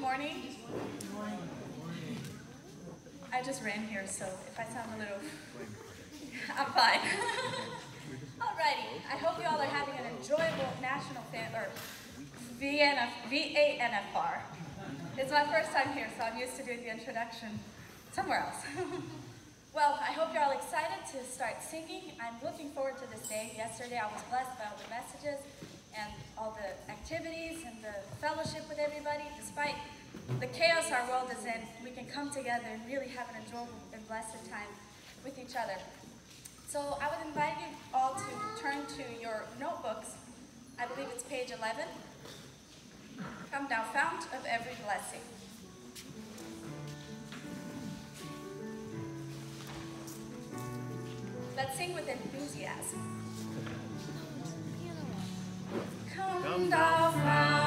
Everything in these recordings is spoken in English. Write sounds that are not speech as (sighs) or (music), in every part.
morning. I just ran here, so if I sound a little, I'm fine. (laughs) Alrighty, I hope you all are having an enjoyable National Fan, or VNF, VANFR. It's my first time here, so I'm used to doing the introduction somewhere else. (laughs) well, I hope you're all excited to start singing. I'm looking forward to this day. Yesterday I was blessed by all the messages and all the activities and the fellowship with everybody. Despite the chaos our world is in, we can come together and really have an enjoyable and blessed time with each other. So I would invite you all to turn to your notebooks. I believe it's page 11. Come thou fount of every blessing. Let's sing with enthusiasm. Come thou fount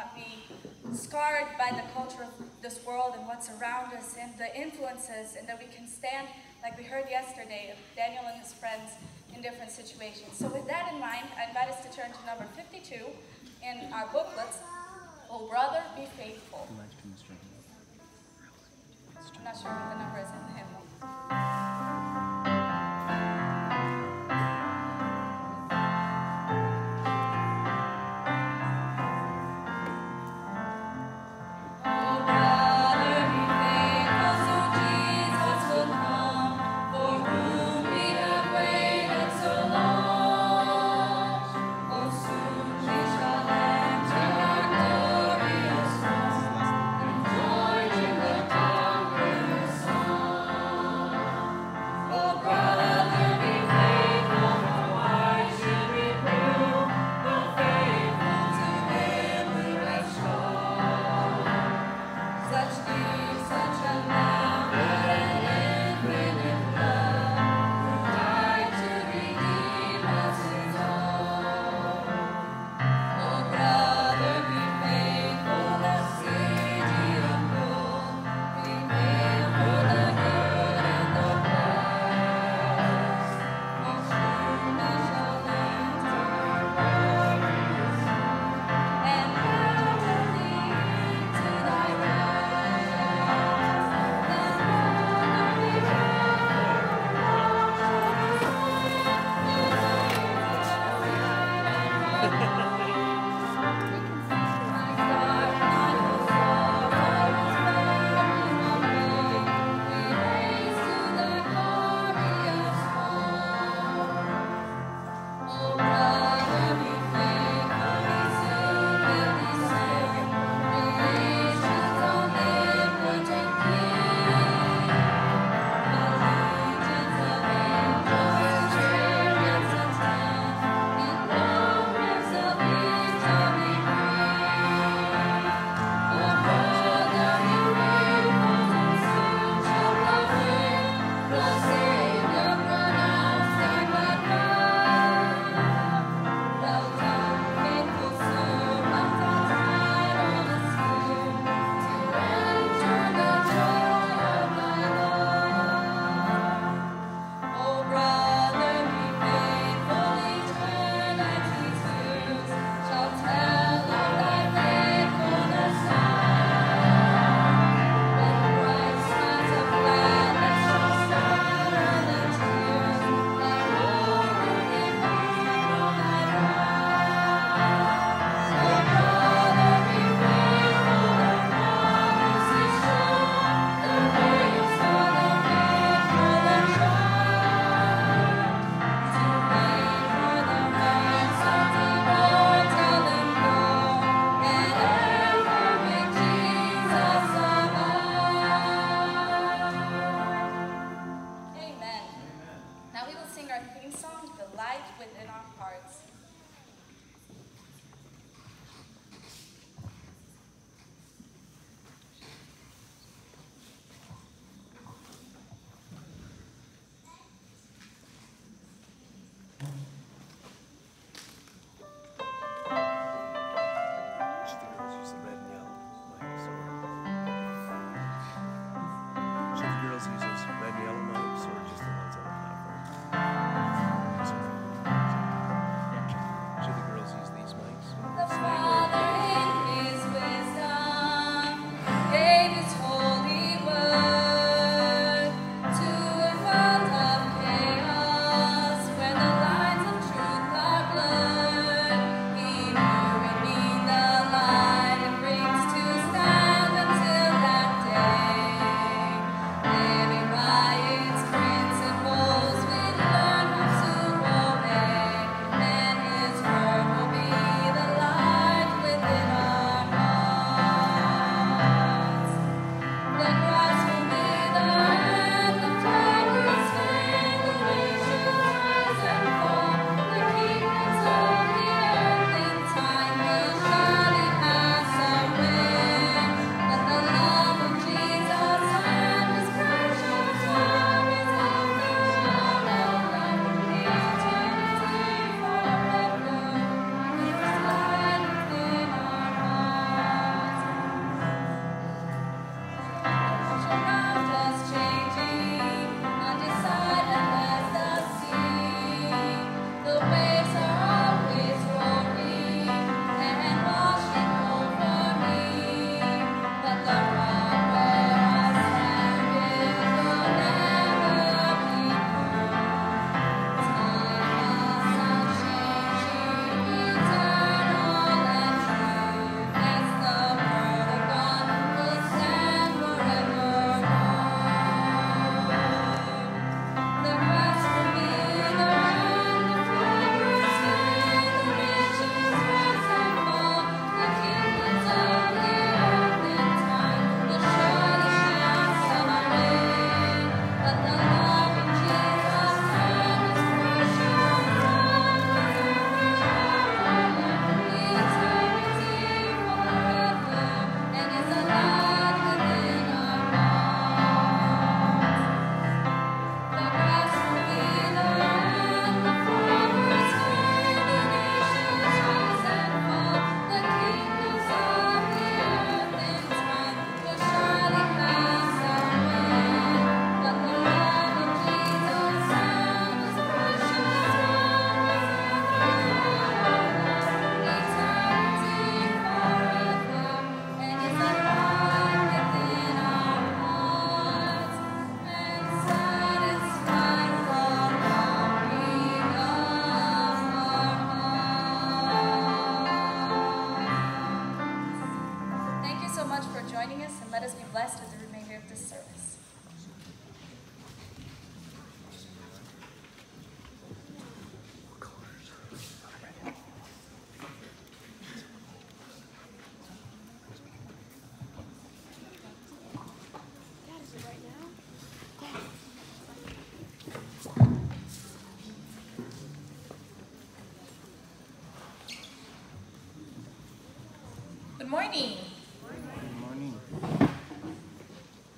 not be scarred by the culture of this world and what's around us and the influences, and that we can stand, like we heard yesterday, of Daniel and his friends in different situations. So with that in mind, I invite us to turn to number 52 in our booklets, Oh Brother, Be Faithful. I'm not sure what the number is in the hymnal.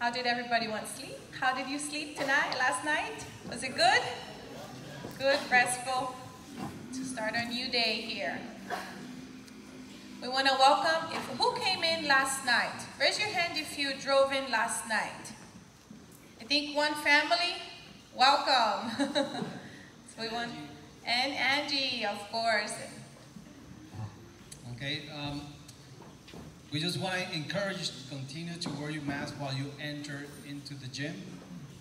How did everybody want sleep? How did you sleep tonight, last night? Was it good? Good, restful to start our new day here. We want to welcome, if who came in last night? Raise your hand if you drove in last night. I think one family, welcome. (laughs) so we want, and Angie, of course. Okay, um, we just want to encourage you to continue to wear your mask while you enter into the gym.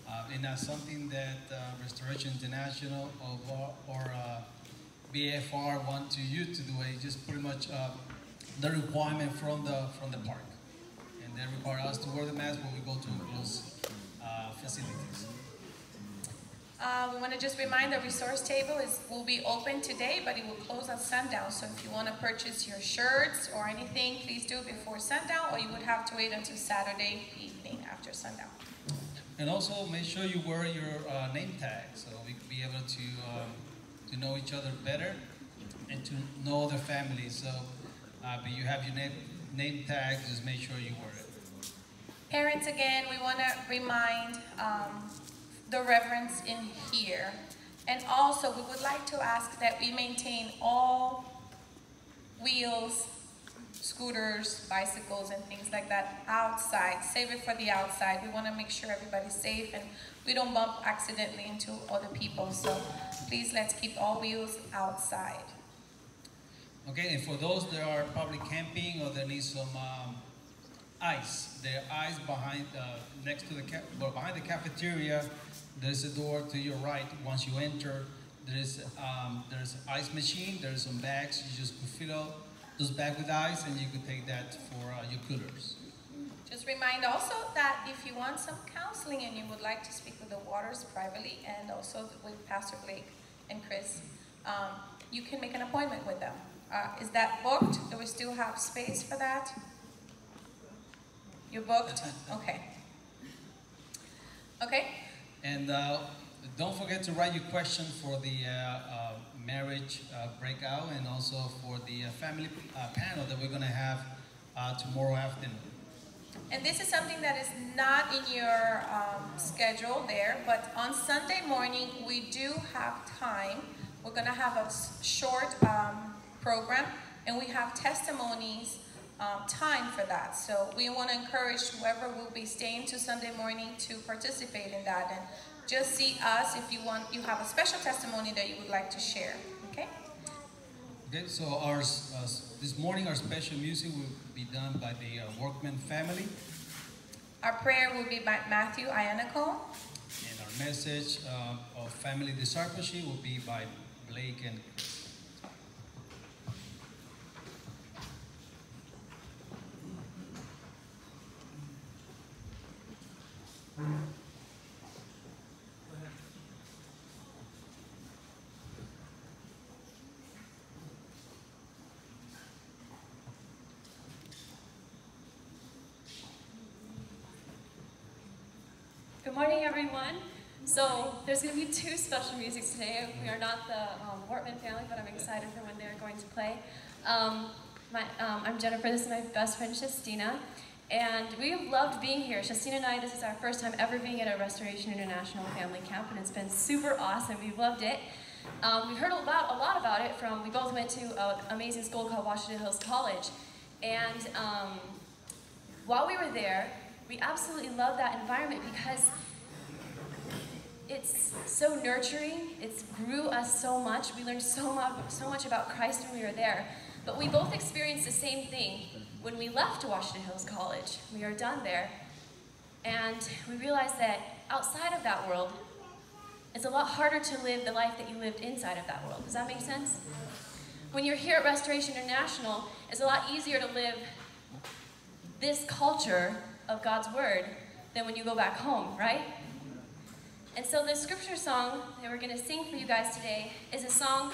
Uh, and that's something that uh, Restoration International or, or uh, BFR want to you to do. It's just pretty much uh, the requirement from the from the park, and they require us to wear the mask when we go to those uh, facilities. Uh, we want to just remind the resource table is will be open today, but it will close at sundown. So if you want to purchase your shirts or anything, please do it before sundown, or you would have to wait until Saturday evening after sundown. And also make sure you wear your uh, name tag so we can be able to, um, to know each other better and to know other families. So uh, but you have your name, name tag, just make sure you wear it. Parents, again, we want to remind um, the reverence in here. And also, we would like to ask that we maintain all wheels, scooters, bicycles, and things like that outside. Save it for the outside. We want to make sure everybody's safe and we don't bump accidentally into other people. So please let's keep all wheels outside. Okay, and for those that are probably camping or that need some um, ice, there ice behind, uh, next to the, behind the cafeteria, there's a door to your right. Once you enter, there's um, there's ice machine. There's some bags. You just fill out those bags with ice, and you can take that for uh, your coolers. Just remind also that if you want some counseling and you would like to speak with the Waters privately and also with Pastor Blake and Cris, um, you can make an appointment with them. Uh, is that booked? Do we still have space for that? You booked? Okay. Okay. And uh, don't forget to write your question for the uh, uh marriage uh, breakout and also for the uh, family panel that we're going to have tomorrow afternoon. And this is something that is not in your um, schedule there, but on Sunday morning we do have time. We're going to have a short um, program, and we have testimonies um, time for that. So we want to encourage whoever will be staying to Sunday morning to participate in that, and just see us if you want. You have a special testimony that you would like to share. Okay. Okay. So our uh, this morning our special music will be done by the uh, Workman family. Our prayer will be by Matthew Iannaco. And our message uh, of family discipleship will be by Blake and Good morning, So there's going to be two special music today. We are not the um, Workman family, but I'm excited for when they're going to play. Um, my, um, I'm Jennifer. This is my best friend, Shastina. And we have loved being here. Shastina and I, this is our first time ever being at a Restoration International Family Camp, and it's been super awesome. We've loved it. Um, we heard about, a lot about it from, we both went to an amazing school called Washington Hills College. And um, while we were there, we absolutely loved that environment because it's so nurturing. It's grew us so much. We learned so much, so much about Christ when we were there. But we both experienced the same thing when we left Washington Hills College. We are done there. And we realized that outside of that world, it's a lot harder to live the life that you lived inside of that world. Does that make sense? When you're here at Restoration International, it's a lot easier to live this culture of God's Word than when you go back home, right? And so the scripture song that we're going to sing for you guys today is a song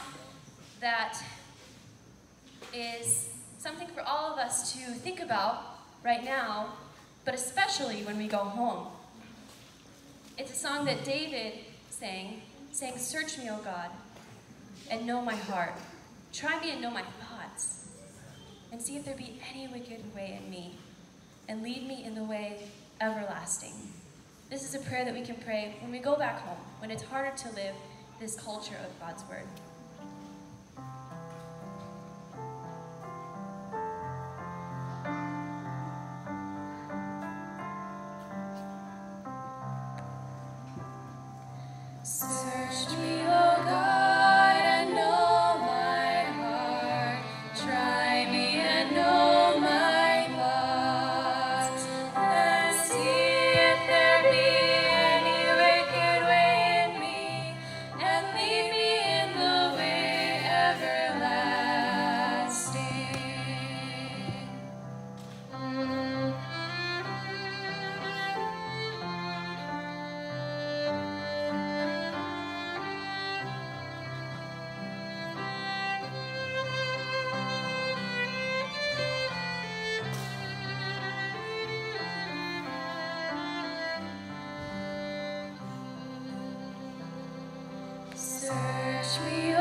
that is something for all of us to think about right now, but especially when we go home. It's a song that David sang, saying, Search me, O God, and know my heart. Try me and know my thoughts, and see if there be any wicked way in me, and lead me in the way everlasting. This is a prayer that we can pray when we go back home, when it's harder to live this culture of God's Word. search me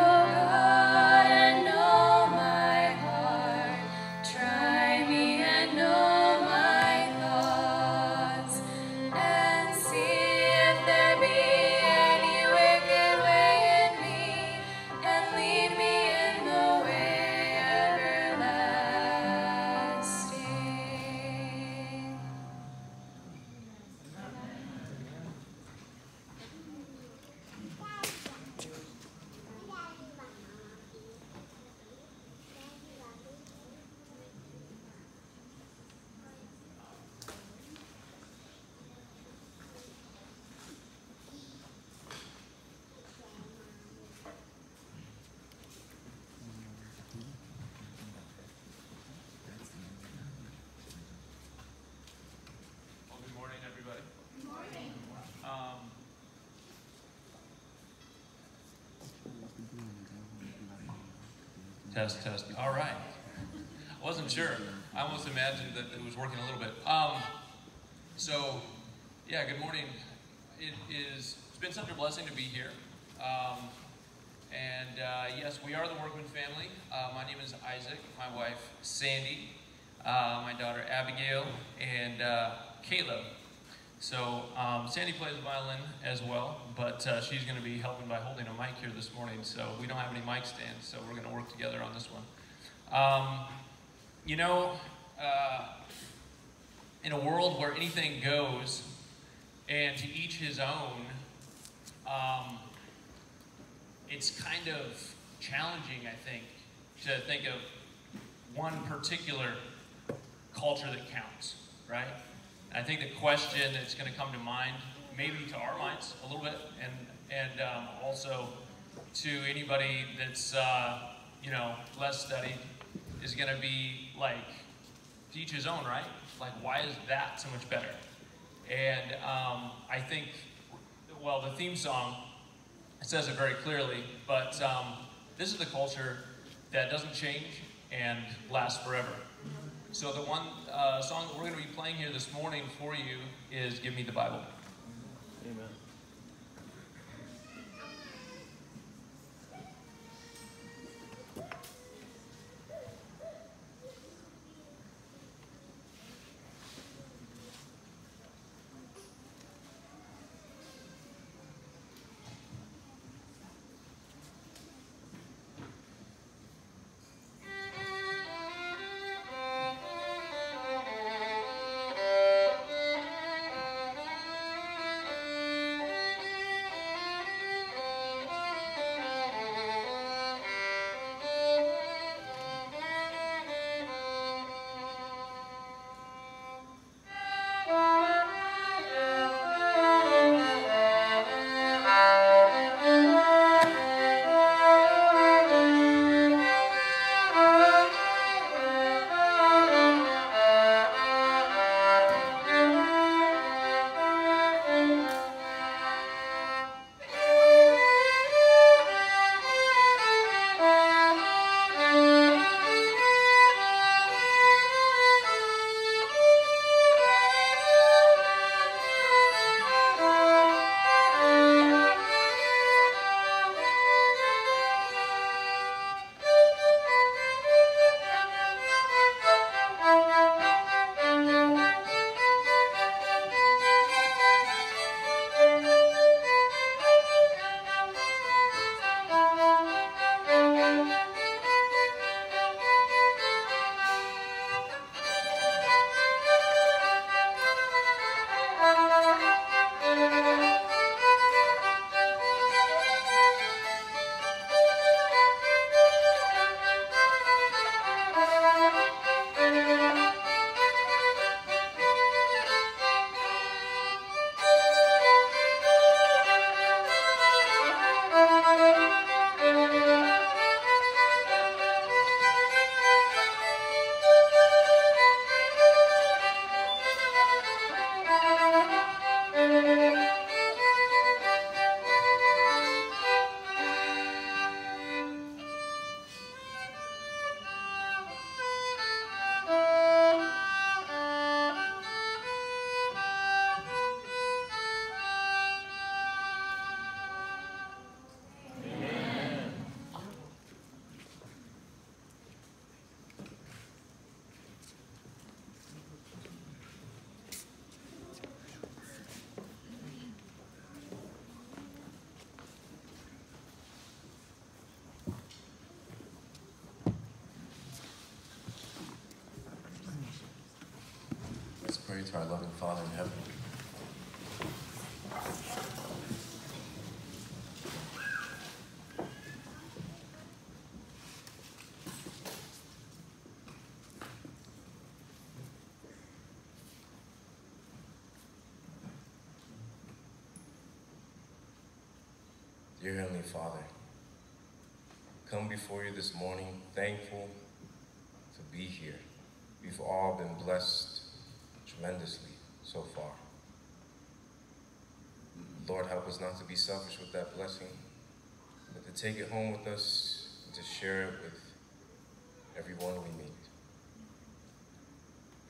Test, test. All right. I wasn't sure. I almost imagined that it was working a little bit. Um, so, yeah, good morning. It is, it's been such a blessing to be here. Um, and uh, yes, we are the Workman family. Uh, my name is Isaac, my wife Sandy, uh, my daughter Abigail, and uh, Caleb. So um, Sandy plays violin as well, but uh, she's going to be helping by holding a mic here this morning. So we don't have any mic stands, so we're going to work together on this one. Um, you know, uh, in a world where anything goes, and to each his own, um, it's kind of challenging, I think, to think of one particular culture that counts, right? I think the question that's going to come to mind, maybe to our minds a little bit, and and um, also to anybody that's uh, you know less studied, is going to be like to each his own, right? Like, why is that so much better? And um, I think, well, the theme song says it very clearly, but um, this is the culture that doesn't change and lasts forever. So the one uh, song that we're going to be playing here this morning for you is Give Me the Bible. Amen. To our loving Father in heaven. Dear Heavenly Father, come before you this morning thankful to be here. We've all been blessed tremendously so far. Lord, help us not to be selfish with that blessing, but to take it home with us and to share it with everyone we meet.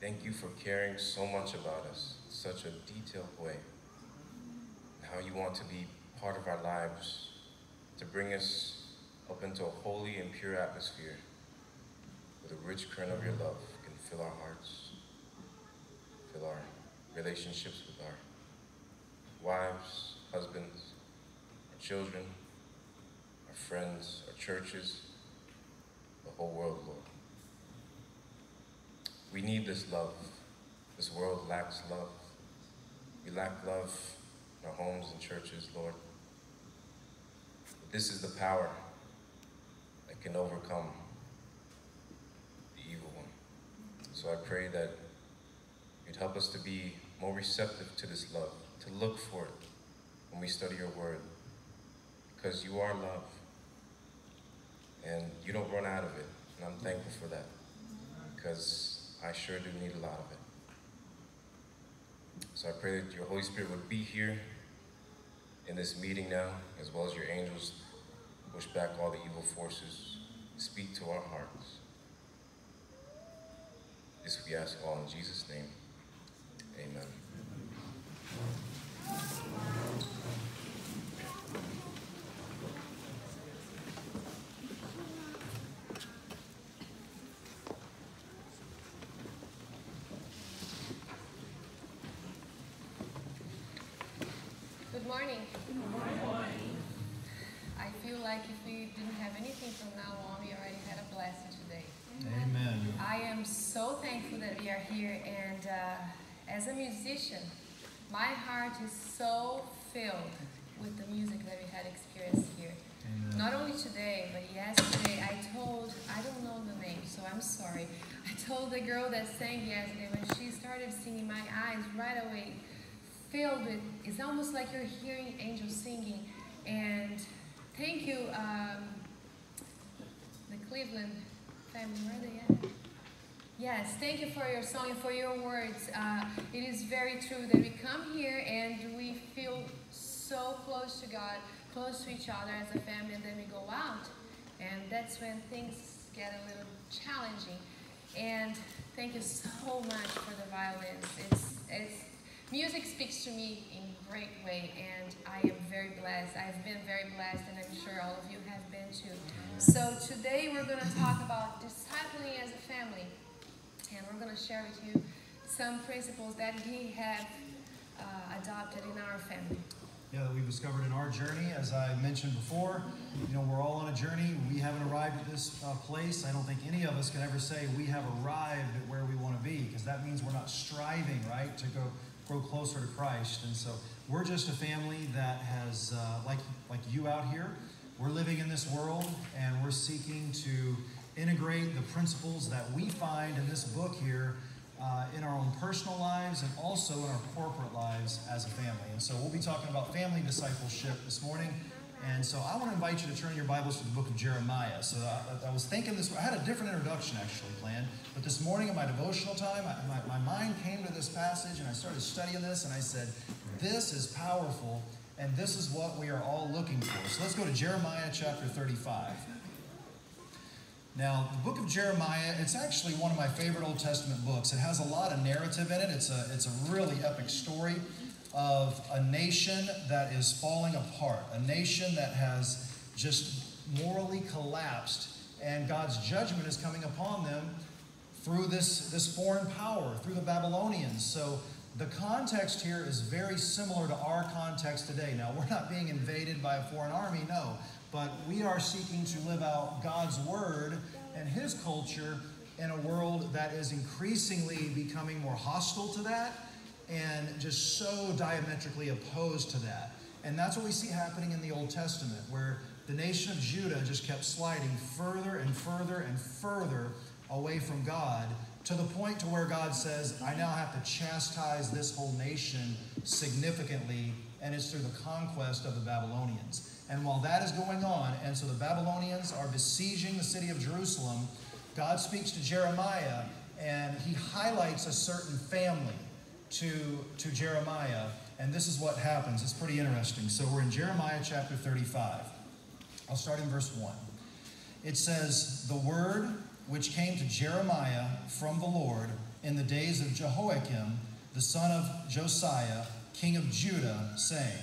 Thank you for caring so much about us in such a detailed way, and how you want to be part of our lives, to bring us up into a holy and pure atmosphere where the rich current of your love can fill our hearts, fill our relationships with our wives, husbands, our children, our friends, our churches, the whole world, Lord. We need this love. This world lacks love. We lack love in our homes and churches, Lord. But this is the power that can overcome the evil one. So I pray that you'd help us to be more receptive to this love, to look for it when we study your word. Because you are love. And you don't run out of it. And I'm thankful for that. Because I sure do need a lot of it. So I pray that your Holy Spirit would be here in this meeting now, as well as your angels push back all the evil forces, speak to our hearts. This we ask all in Jesus' name. Amen. Good morning. Good morning. I feel like if we didn't have anything from now on, we already had a blessing today. Amen. I am so thankful that we are here, and uh, as a musician, my heart is so filled with the music that we had experienced here. Amen. Not only today, but yesterday, I told, I don't know the name, so I'm sorry. I told the girl that sang yesterday, when she started singing, my eyes right away filled with, it's almost like you're hearing angels singing. And thank you, um, the Cleveland family, where are they at? Yes, thank you for your song and for your words. Uh, it is very true that we come here and we feel so close to God, close to each other as a family, and then we go out. And that's when things get a little challenging. And thank you so much for the violins. It's, it's, music speaks to me in a great way, and I am very blessed. I've been very blessed, and I'm sure all of you have been too. So today we're going to talk about discipling as a family and we're going to share with you some principles that we have uh, adopted in our family. Yeah, that we've discovered in our journey. As I mentioned before, you know, we're all on a journey. We haven't arrived at this uh, place. I don't think any of us can ever say we have arrived at where we want to be, because that means we're not striving, right, to go grow closer to Christ. And so we're just a family that has, uh, like like you out here, we're living in this world, and we're seeking to integrate the principles that we find in this book here uh, in our own personal lives and also in our corporate lives as a family. And so we'll be talking about family discipleship this morning. And so I want to invite you to turn your Bibles to the book of Jeremiah. So I, I was thinking this, I had a different introduction actually planned, but this morning in my devotional time, I, my, my mind came to this passage and I started studying this and I said, this is powerful and this is what we are all looking for. So let's go to Jeremiah chapter 35. Now, the book of Jeremiah, it's actually one of my favorite Old Testament books. It has a lot of narrative in it. It's a, it's a really epic story of a nation that is falling apart, a nation that has just morally collapsed, and God's judgment is coming upon them through this, this foreign power, through the Babylonians. So the context here is very similar to our context today. Now, we're not being invaded by a foreign army, no, but we are seeking to live out God's word and His culture in a world that is increasingly becoming more hostile to that and just so diametrically opposed to that. And that's what we see happening in the Old Testament, where the nation of Judah just kept sliding further and further and further away from God to the point to where God says, I now have to chastise this whole nation significantly, and it's through the conquest of the Babylonians. And while that is going on, and so the Babylonians are besieging the city of Jerusalem, God speaks to Jeremiah and he highlights a certain family to, to Jeremiah. And this is what happens. It's pretty interesting. So we're in Jeremiah chapter 35. I'll start in verse 1. It says, The word which came to Jeremiah from the Lord in the days of Jehoiakim, the son of Josiah, king of Judah, saying,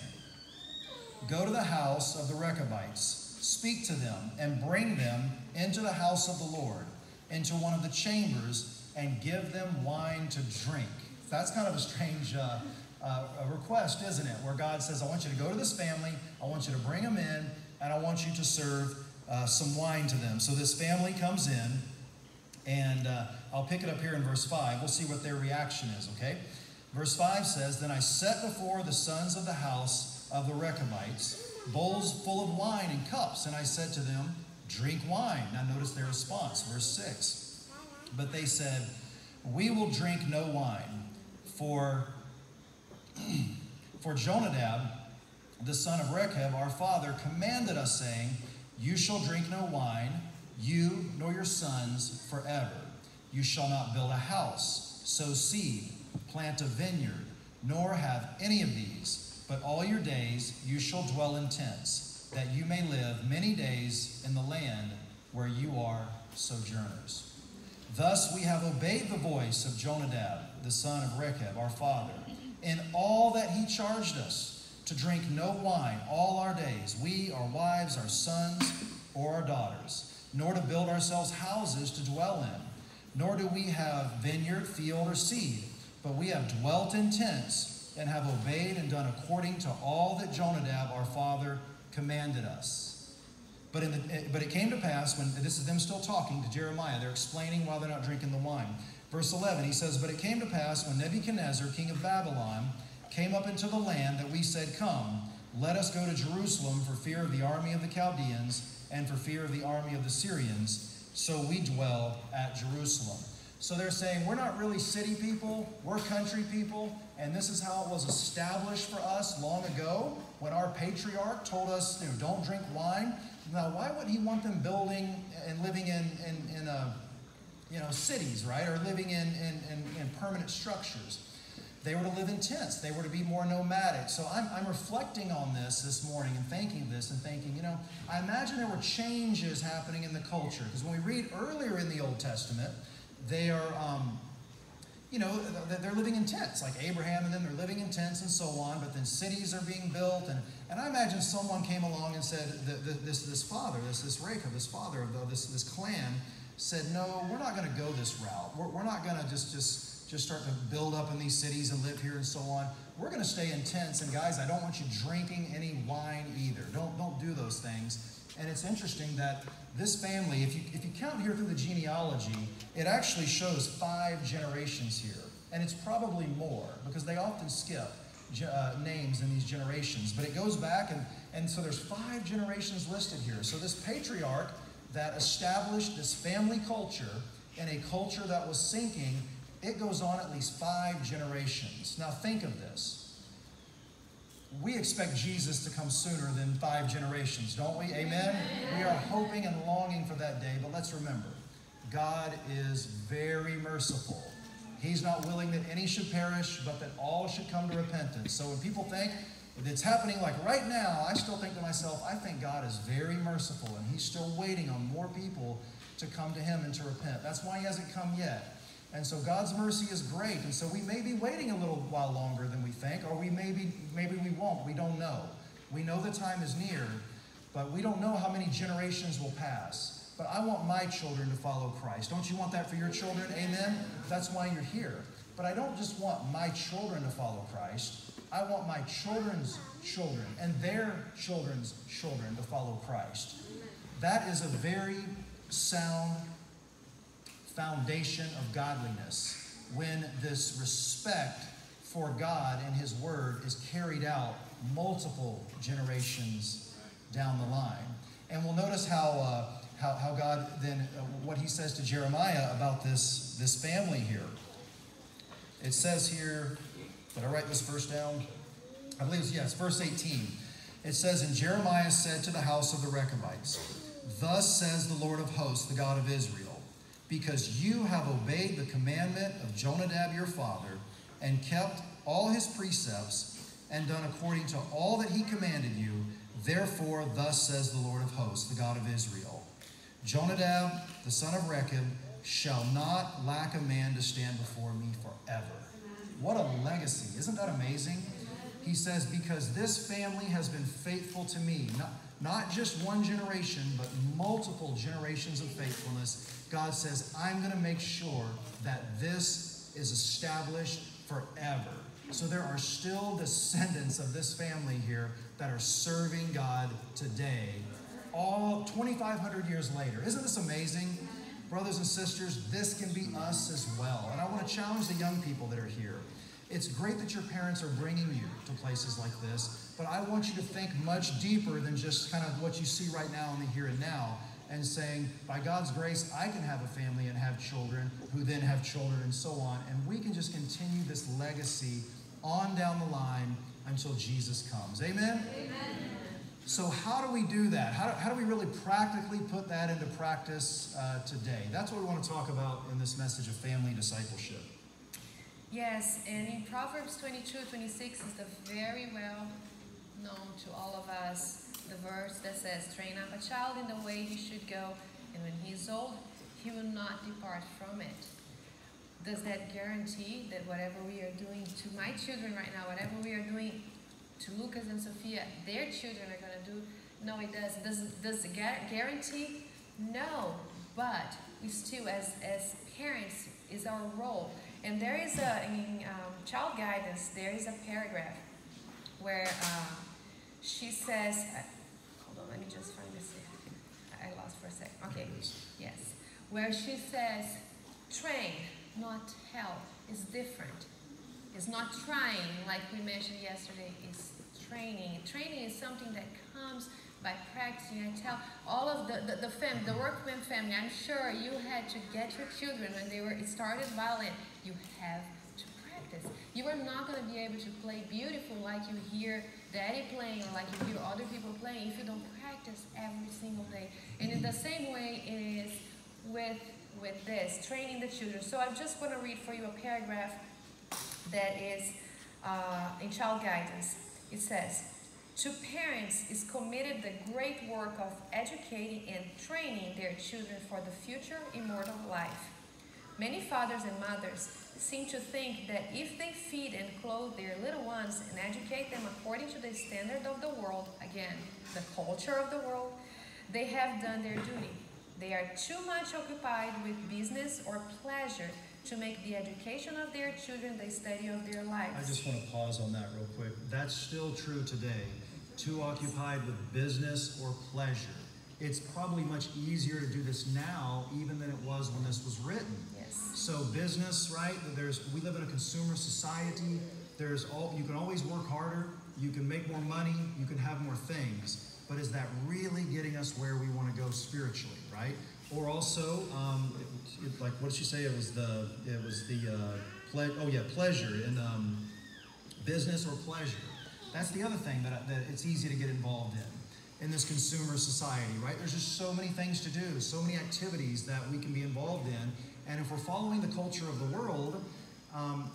Go to the house of the Rechabites, speak to them, and bring them into the house of the Lord, into one of the chambers, and give them wine to drink. That's kind of a strange uh, uh, request, isn't it? Where God says, I want you to go to this family, I want you to bring them in, and I want you to serve uh, some wine to them. So this family comes in, and uh, I'll pick it up here in verse 5. We'll see what their reaction is, okay? Verse 5 says, Then I set before the sons of the house of the Rechabites bowls full of wine and cups, and I said to them, Drink wine. Now notice their response, verse 6. But they said, We will drink no wine, for, (clears throat) for Jonadab, the son of Rechab, our father, commanded us, saying, You shall drink no wine, you nor your sons forever. You shall not build a house, sow seed, plant a vineyard, nor have any of these, but all your days you shall dwell in tents, that you may live many days in the land where you are sojourners. Thus we have obeyed the voice of Jonadab, the son of Rechab, our father, in all that he charged us to drink no wine all our days, we, our wives, our sons, or our daughters, nor to build ourselves houses to dwell in, nor do we have vineyard, field, or seed, but we have dwelt in tents and have obeyed and done according to all that Jonadab, our father, commanded us. But, in the, but it came to pass when, this is them still talking to Jeremiah, they're explaining why they're not drinking the wine. Verse 11, he says, But it came to pass when Nebuchadnezzar, king of Babylon, came up into the land that we said, Come, let us go to Jerusalem for fear of the army of the Chaldeans and for fear of the army of the Syrians. So we dwell at Jerusalem. So they're saying, We're not really city people, we're country people, and this is how it was established for us long ago when our patriarch told us, you know, don't drink wine. Now, why would he want them building and living in, in, in uh, you know, cities, right? Or living in, in, in, in permanent structures? They were to live in tents. They were to be more nomadic. So I'm, I'm reflecting on this this morning and thinking this and thinking, you know, I imagine there were changes happening in the culture. Because when we read earlier in the Old Testament, they are, um, you know, they're living in tents, like Abraham and them, they're living in tents and so on, but then cities are being built. And, and I imagine someone came along and said, this, this father, this, this Rechab, this father of this, this clan, said, no, we're not going to go this route. We're, we're not going to just, just, just start to build up in these cities and live here and so on. We're going to stay in tents. And guys, I don't want you drinking any wine either. Don't, don't do those things. And it's interesting that this family, if you, if you count here through the genealogy, it actually shows five generations here. And it's probably more because they often skip uh, names in these generations. But it goes back, and, and so there's five generations listed here. So this patriarch that established this family culture in a culture that was sinking, it goes on at least five generations. Now think of this we expect Jesus to come sooner than five generations, don't we? Amen? We are hoping and longing for that day, but let's remember God is very merciful. He's not willing that any should perish, but that all should come to repentance. So when people think it's happening like right now, I still think to myself, I think God is very merciful and He's still waiting on more people to come to Him and to repent. That's why He hasn't come yet. And so God's mercy is great. And so we may be waiting a little while longer than we think, or we maybe maybe we won't. We don't know. We know the time is near, but we don't know how many generations will pass. But I want my children to follow Christ. Don't you want that for your children? Amen. That's why you're here. But I don't just want my children to follow Christ. I want my children's children and their children's children to follow Christ. That is a very sound foundation of godliness when this respect for God and His Word is carried out multiple generations down the line. And we'll notice how, uh, how, how, God then, uh, what He says to Jeremiah about this, this family here. It says here, did I write this verse down? I believe it's, yes, verse 18. It says, And Jeremiah said to the house of the Rechabites, Thus says the Lord of hosts, the God of Israel, because you have obeyed the commandment of Jonadab your father, and kept all his precepts, and done according to all that he commanded you, therefore thus says the Lord of hosts, the God of Israel. Jonadab, the son of Rechab, shall not lack a man to stand before me forever. What a legacy. Isn't that amazing? He says, Because this family has been faithful to me, not, not just one generation, but multiple generations of faithfulness, God says, I'm going to make sure that this is established forever. So there are still descendants of this family here that are serving God today, all 2,500 years later. Isn't this amazing? Brothers and sisters, this can be us as well. And I want to challenge the young people that are here. It's great that your parents are bringing you to places like this, but I want you to think much deeper than just kind of what you see right now in the here and now and saying, by God's grace, I can have a family and have children who then have children and so on. And we can just continue this legacy on down the line until Jesus comes. Amen? Amen. So, how do we do that? How do, how do we really practically put that into practice uh, today? That's what we want to talk about in this message of family discipleship. Yes, and in Proverbs 22 26 is the very well known to all of us the verse that says, Train up a child in the way he should go, and when he is old, he will not depart from it. Does that guarantee that whatever we are doing to my children right now, whatever we are doing to Lucas and Sophia, their children are going to do? No, it doesn't. Does, does it guarantee? No, but we still, as, as parents, is our role. And there is a, in um, child guidance, there is a paragraph where uh, she says, uh, hold on, let me just find this. I lost for a second. Okay, yes. Where she says, train, not help, is different. It's not trying, like we mentioned yesterday, it's training. Training is something that comes by practicing. I tell all of the, the, the fam, the Workman family, I'm sure you had to get your children when they were started violin. You have to practice. You are not going to be able to play beautiful like you hear daddy playing or like you hear other people playing if you don't practice every single day. And in the same way it is with with this, training the children. So I just want to read for you a paragraph that is uh, in child guidance. It says, to parents is committed the great work of educating and training their children for the future immortal life. Many fathers and mothers seem to think that if they feed and clothe their little ones and educate them according to the standard of the world, again, the culture of the world, they have done their duty. They are too much occupied with business or pleasure to make the education of their children the study of their lives. I just want to pause on that real quick. That's still true today. Too occupied with business or pleasure. It's probably much easier to do this now even than it was when this was written. Yes. So business, right? There's we live in a consumer society. There's all you can always work harder, you can make more money, you can have more things. But is that really getting us where we want to go spiritually, right? Or also, um, it, it, like what did she say? It was the it was the uh, ple- oh yeah pleasure in um, business or pleasure. That's the other thing that, that it's easy to get involved in in this consumer society, right? There's just so many things to do, so many activities that we can be involved in, and if we're following the culture of the world, um,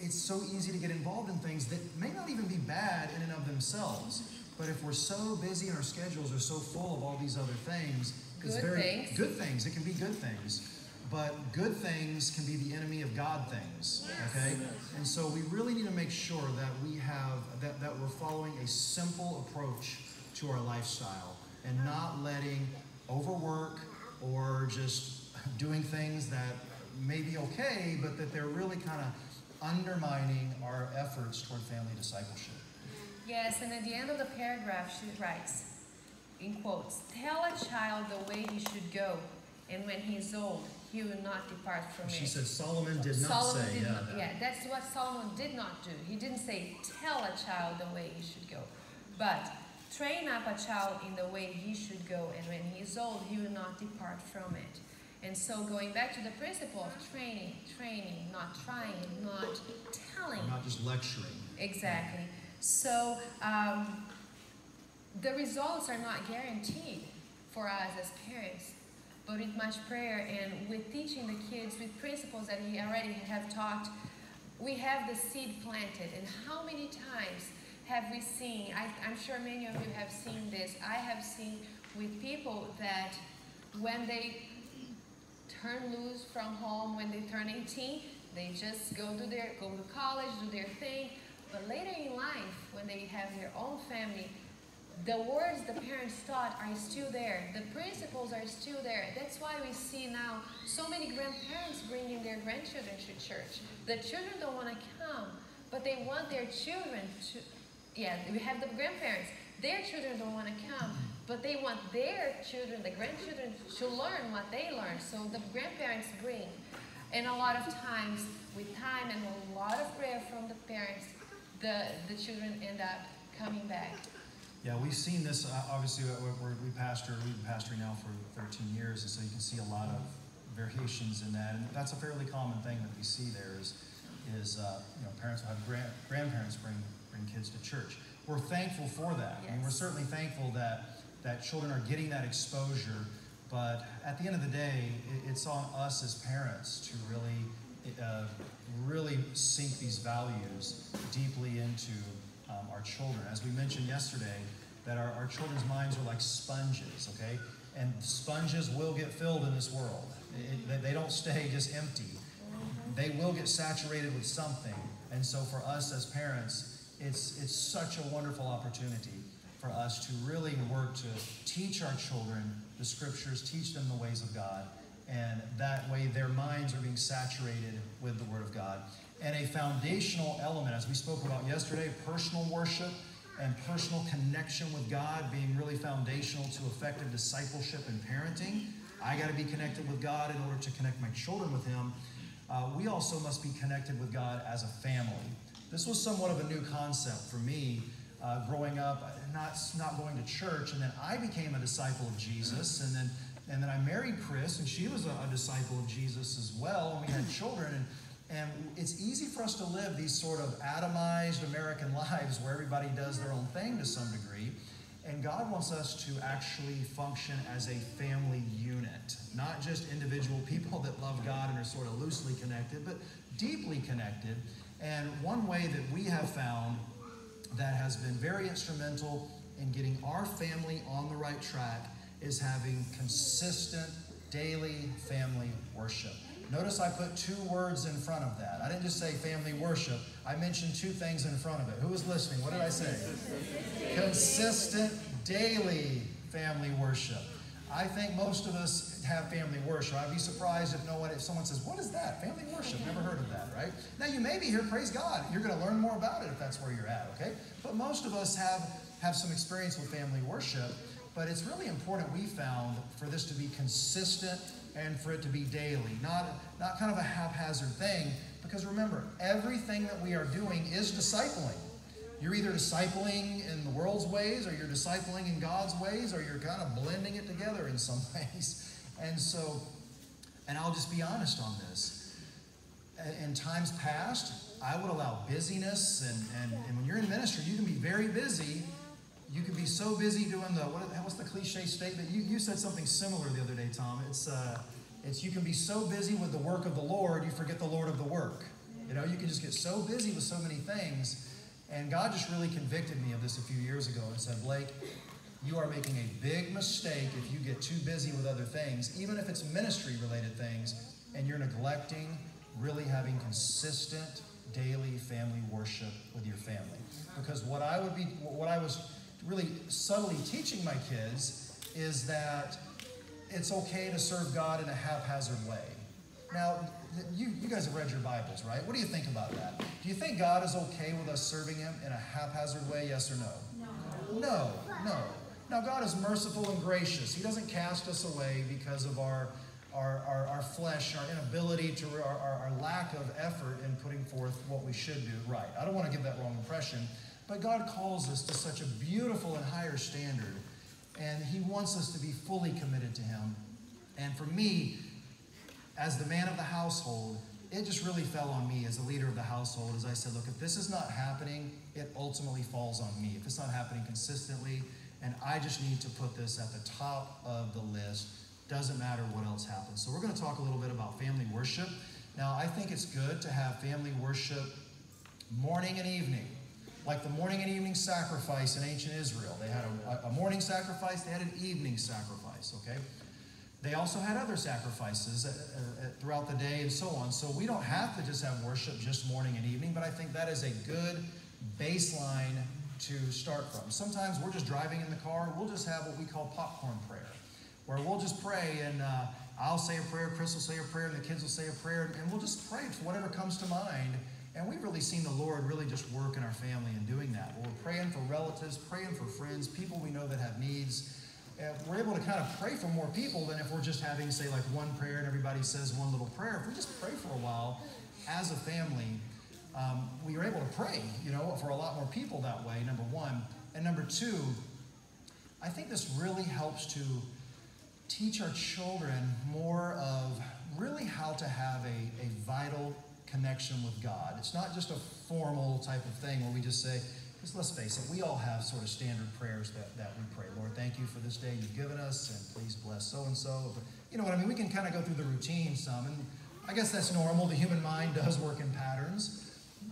it's so easy to get involved in things that may not even be bad in and of themselves. But if we're so busy and our schedules are so full of all these other things, it's good very things. good things. It can be good things. But good things can be the enemy of God things. Okay? And so we really need to make sure that we have that, that we're following a simple approach to our lifestyle and not letting overwork or just doing things that may be okay, but that they're really kind of undermining our efforts toward family discipleship. Yes, and at the end of the paragraph, she writes, in quotes, Tell a child the way he should go, and when he is old, he will not depart from it. She it. said Solomon did not Solomon say, did yeah. not, yeah, that's what Solomon did not do. He didn't say, tell a child the way he should go, but train up a child in the way he should go, and when he is old, he will not depart from it. And so, going back to the principle of training, training, not trying, not telling. Not just lecturing. Exactly. So, um, the results are not guaranteed for us as parents, but with much prayer and with teaching the kids with principles that we already have taught, we have the seed planted. And how many times have we seen? I, I'm sure many of you have seen this. I have seen with people that when they turn loose from home, when they turn 18, they just go to their go to college, do their thing. But later in life, when they have their own family, the words the parents taught are still there. The principles are still there. That's why we see now so many grandparents bringing their grandchildren to church. The children don't want to come, but they want their children to. Yeah, we have the grandparents. Their children don't want to come, but they want their children, the grandchildren, to learn what they learn. So the grandparents bring. And a lot of times, with time and a lot of prayer from the parents, the, the children end up coming back. Yeah, we've seen this, uh, obviously, uh, we're, we're- we pastor, we've been pastoring now for 13 years, and so you can see a lot of variations in that. And that's a fairly common thing that we see there is, is uh, you know, parents will have grand, grandparents bring, bring kids to church. We're thankful for that. I mean, we're certainly thankful that, that children are getting that exposure, but at the end of the day, it's on us as parents to really, uh, really sink these values deeply into um, our children. As we mentioned yesterday, that our, our children's minds are like sponges, okay? And sponges will get filled in this world. It- they- they don't stay (laughs) just empty. They will get saturated with something. And so for us as parents, it's, it's such a wonderful opportunity for us to really work to teach our children the scriptures, teach them the ways of God, and that way their minds are being saturated with the Word of God. And a foundational element, as we spoke about yesterday, personal worship and personal connection with God being really foundational to effective discipleship and parenting. I got to be connected with God in order to connect my children with Him. Uh, we also must be connected with God as a family. This was somewhat of a new concept for me uh, growing up, not, not going to church, and then I became a disciple of Jesus, and then and then I married Cris, and she was a, a disciple of Jesus as well, and we had (clears throat) children, and and it's easy for us to live these sort of atomized American (laughs) lives where everybody does their own thing to some degree. And God wants us to actually function as a family unit, not just individual people that love God and are sort of loosely connected, but deeply connected. And one way that we have found that has been very instrumental in getting our family on the right track is having consistent daily family worship. Notice I put two words in front of that. I didn't just say family worship, I mentioned two things in front of it. Who was listening? What did I say? Consistent daily family worship. I think most of us have family worship. I'd be surprised if no one, if someone says, "What is that? Family worship? Never heard of that." Right? Now you may be here. Praise God. You're going to learn more about it if that's where you're at. Okay? But most of us have have some experience with family worship. But it's really important. We found for this to be consistent and for it to be daily, not not kind of a haphazard thing. Because remember, everything that we are doing is discipling. You're either discipling in the world's ways, or you're discipling in God's ways, or you're kind of blending it together in some (laughs) ways. And so, and I'll just be honest on this. In times past, I would allow busyness, and, and, and when you're in ministry, you can be very busy. You can be so busy doing the, what, what's the cliche statement? You, you said something similar the other day, Tom. It's, uh, it's you can be so busy with the work of the Lord, you forget the Lord of the work. You know, you can just get so busy with so many things. And God just really convicted me of this a few years ago and said, Blake, you are making a big mistake if you get too busy with other things, even if it's ministry related things, and you're neglecting really having consistent daily family worship with your family. Because what I would be, what I was really subtly teaching my kids is that it's okay to serve God in a haphazard way. Now, you, you guys have read your Bibles, right? What do you think about that? Do you think God is okay with us serving Him in a haphazard way, yes or no? No, no. no. Now, God is merciful and gracious. He doesn't cast us away because of our, our, our, our flesh, our inability to, our, our, our lack of effort in putting forth what we should do right. I don't want to give that wrong impression, but God calls us to such a beautiful and higher standard, and He wants us to be fully committed to Him. And for me, as the man of the household, it just really fell on me as a leader of the household as I said, look, if this is not happening, it ultimately falls on me. If it's not happening consistently, and I just need to put this at the top of the list, doesn't matter what else happens. So we're going to talk a little bit about family worship. Now, I think it's good to have family worship morning and evening. Like the morning and evening sacrifice in ancient Israel. They had a, a morning sacrifice, they had an evening sacrifice, okay? They also had other sacrifices uh, uh, throughout the day and so on. So we don't have to just have worship just morning and evening, but I think that is a good baseline to start from. Sometimes we're just driving in the car, we'll just have what we call popcorn prayer, where we'll just pray and uh, I'll say a prayer, Cris will say a prayer, and the kids will say a prayer, and we'll just pray for whatever comes to mind. And we've really seen the Lord really just work in our family in doing that. We're praying for relatives, praying for friends, people we know that have needs we're able to kind of pray for more people than if we're just having, say, like one prayer and everybody says one little prayer. If we just pray for a while as a family, um, we are able to pray, you know, for a lot more people that way, number one. And number two, I think this really helps to teach our children more of really how to have a, a vital connection with God. It's not just a formal type of thing where we just say, because let's face it, we all have sort of standard prayers that, that we pray. Thank you for this day you've given us, and please bless so and so. You know what I mean? We can kind of go through the routine some, and I guess that's normal. The human mind (laughs) does work in patterns.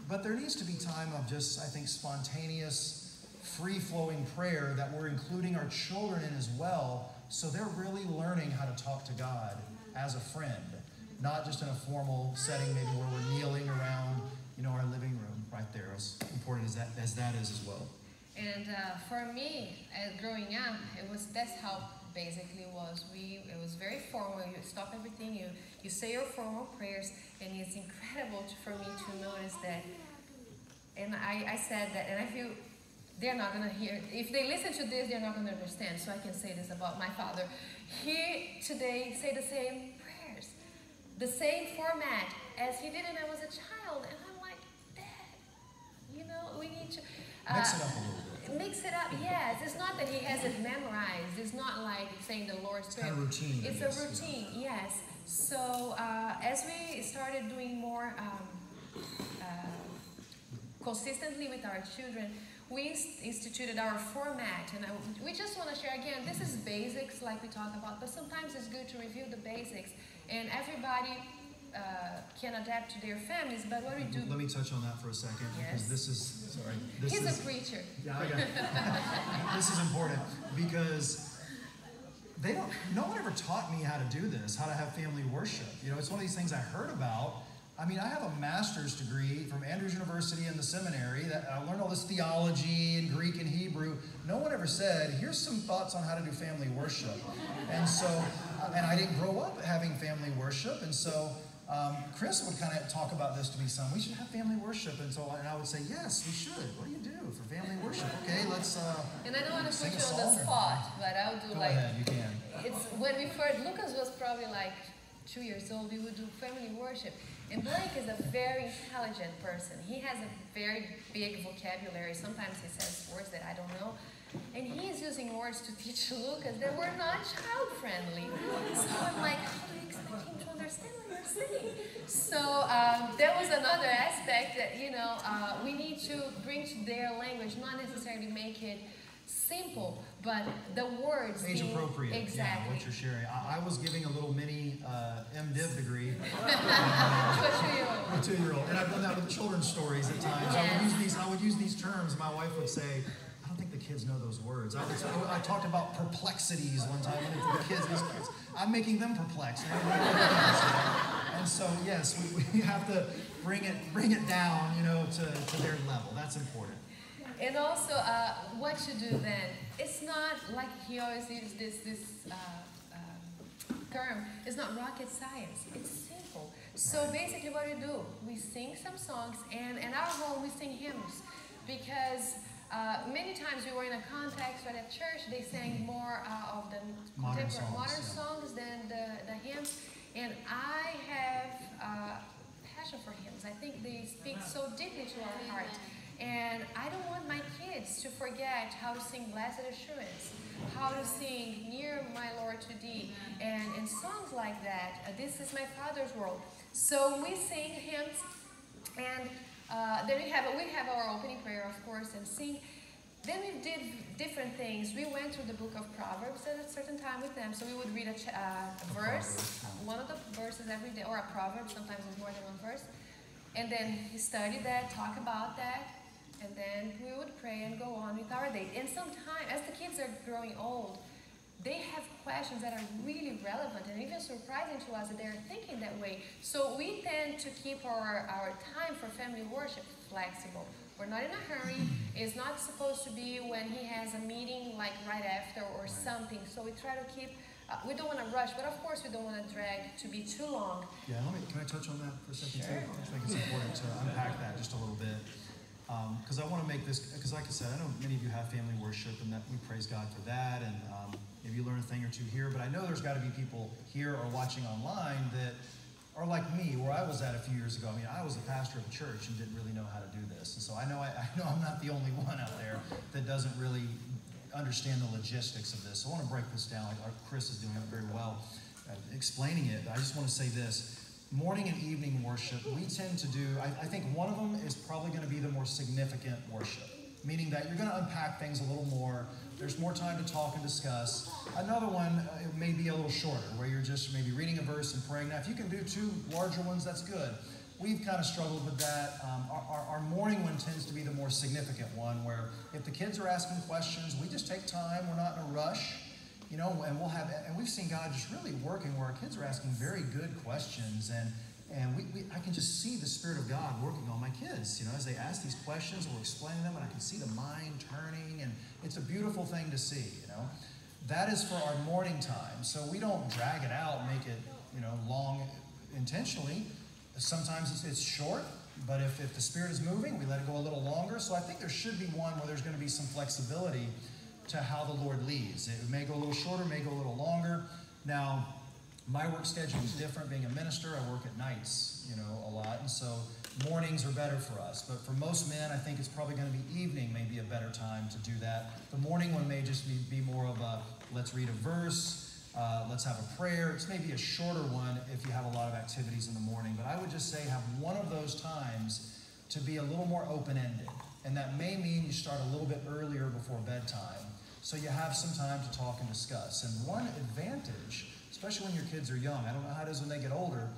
But there needs to be time of just, I think, spontaneous, free flowing prayer that we're including our children in as well, so they're really learning how to talk to God as a friend, not just in a formal setting, maybe where we're kneeling around, you know, our living room right there, as important as that, as that is as well. And uh, for me, uh, growing up, it was that's how basically was. We it was very formal. You stop everything. You you say your formal prayers, and it's incredible to, for me to notice that. And I, I said that, and I feel they're not gonna hear. If they listen to this, they're not gonna understand. So I can say this about my father. He today say the same prayers, the same format as he did when I was a child, and I'm like, Dad, you know, we need to uh, mix it up a little. Mix it up, yes. It's not that he has it memorized. It's not like saying the Lord's Prayer. It's of routine. It's a routine, yes. So uh, as we started doing more um, uh, consistently with our children, we instituted our format, and I, we just want to share again. This is basics, like we talk about, but sometimes it's good to review the basics. And everybody uh, can adapt to their families, but what we do. Let me touch on that for a second yes. because this is sorry. This He's is, a preacher. Yeah, I (laughs) this is important because they don't. No one ever taught me how to do this, how to have family worship. You know, it's one of these things I heard about. I mean, I have a master's degree from Andrews University in the seminary that I learned all this theology and Greek and Hebrew. No one ever said, "Here's some thoughts on how to do family worship," and so, and I didn't grow up having family worship, and so um, Cris would kind of talk about this to me some. We should have family worship, and so and I would say, yes, we should. What do you do for family worship? Okay, let's. Uh, and I don't want to put you on the spot, but I'll do Go like. Ahead, you can. It's when we first. Lucas was probably like two years old. We would do family worship, and Blake is a very intelligent person. He has a very big vocabulary. Sometimes he says words that I don't know. And he is using words to teach (laughs) Lucas that were not child friendly. So I'm like, how do you expect him to understand So um, there was another aspect that, you know, uh, we need to bring to their language, not necessarily make it simple, but the words. Age appropriate. Exactly. Yeah, what you're sharing. I, I was giving a little mini uh, MDiv degree. (laughs) to a two-year-old. And I've done that with children's stories at times. Yes. I would use these. I would use these terms. My wife would say, I don't think the kids know those words. I, was, I, talked about perplexities one time to the kids. These kids, I'm making them perplexed. (laughs) (laughs) And so, yes, we, we (laughs) have to bring it bring it down, you know, to, to their level. That's important. And also, uh, what you do then, it's not like he always uses this this uh, uh, term. It's not rocket science. It's simple. So basically, what we do, we sing some songs, and in our home we sing hymns because uh, many times we were in a context where at church they sang more uh, of the modern contemporary songs, modern yeah. songs than the, the hymns. And I have a passion for hymns. I think they speak so deeply to our heart. And I don't want my kids to forget how to sing Blessed Assurance, how to sing Near My Lord to Thee, and, and songs like that. Uh, this is my Father's World. So we sing hymns, and uh, then we have, we have our opening prayer, of course, and sing. Then we did different things. We went through the book of Proverbs at a certain time with them. So we would read a, ch- uh, verse, one of the verses every day, or a proverb. Sometimes it's more than one verse. And then we study that, talk about that, and then we would pray and go on with our day. And sometimes, as the kids are growing old, they have questions that are really relevant and even surprising to us that they're thinking that way. So we tend to keep our, our time for family worship flexible. We're not in a hurry. It's not supposed to be when he has a meeting like right after or something. So we try to keep, uh, we don't want to rush, but of course we don't want to drag to be too long. Yeah, let me, can I touch on that for a second Sure. too? I think it's important to unpack that just a little bit. Because I want to make this, because like I said, I know many of you have family worship and that we praise God for that. And um, maybe you learn a thing or two here. But I know there's got to be people here or watching online that are like me, where I was at a few years ago. I mean, I was a pastor of a church and didn't really know how to do this. And so I know, I, I know I'm not the only one out there that doesn't really understand the logistics of this. So I want to break this down. Like Cris is doing it very well, explaining it. I just want to say this: morning and evening worship. We tend to do. I, I think one of them is probably going to be the more significant worship, meaning that you're going to unpack things a little more. There's more time to talk and discuss. Another one uh, may be a little shorter, where you're just maybe reading a verse and praying. Now, if you can do two larger ones, that's good. We've kind of struggled with that. Um, our, our, our morning one tends to be the more significant one, where if the kids are asking questions, we just take time. We're not in a rush, you know, and we'll have. And we've seen God just really working where our kids are asking very good questions, and and we, we I can just see the Spirit of God working on my kids, you know, as they ask these questions, we're explaining them, and I can see the mind turning, and it's a beautiful thing to see, you know. That is for our morning time, so we don't drag it out, make it, you know, long intentionally. Sometimes it's, it's short, but if, if the Spirit is moving, we let it go a little longer. So I think there should be one where there's going to be some flexibility to how the Lord leads. It may go a little shorter, may go a little longer. Now, my work schedule is different. Being a minister, I work at nights, you know, a lot, and so mornings are better for us. But for most men, I think it's probably going to be evening, maybe a better time to do that. The morning one may just be, be more of a let's read a verse, uh, let's have a prayer. It's maybe a shorter one if you have a lot of activities in the morning. But I would just say have one of those times to be a little more open ended. And that may mean you start a little bit earlier before bedtime. So you have some time to talk and discuss. And one advantage, especially when your kids are young, I don't know how it is when they get older,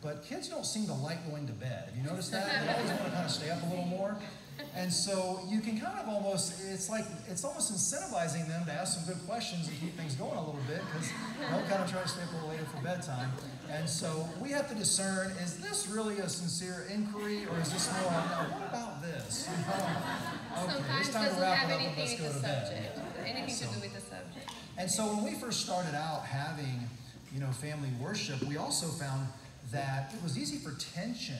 but kids don't seem to like going to bed. Have you noticed that? They always want to kind of stay up a little more. And so you can kind of almost, it's like, it's almost incentivizing them to ask some good questions and keep things going a little bit because they'll kind of try to stay up a little later for bedtime. And so we have to discern, is this really a sincere inquiry or is this more, now, what about this? You (laughs) know, okay, Sometimes it's time to wrap have it up and anything let's go to bed. anything So- to do with the subject. And so when we first started out having, you know, family worship, we also found that it was easy for tension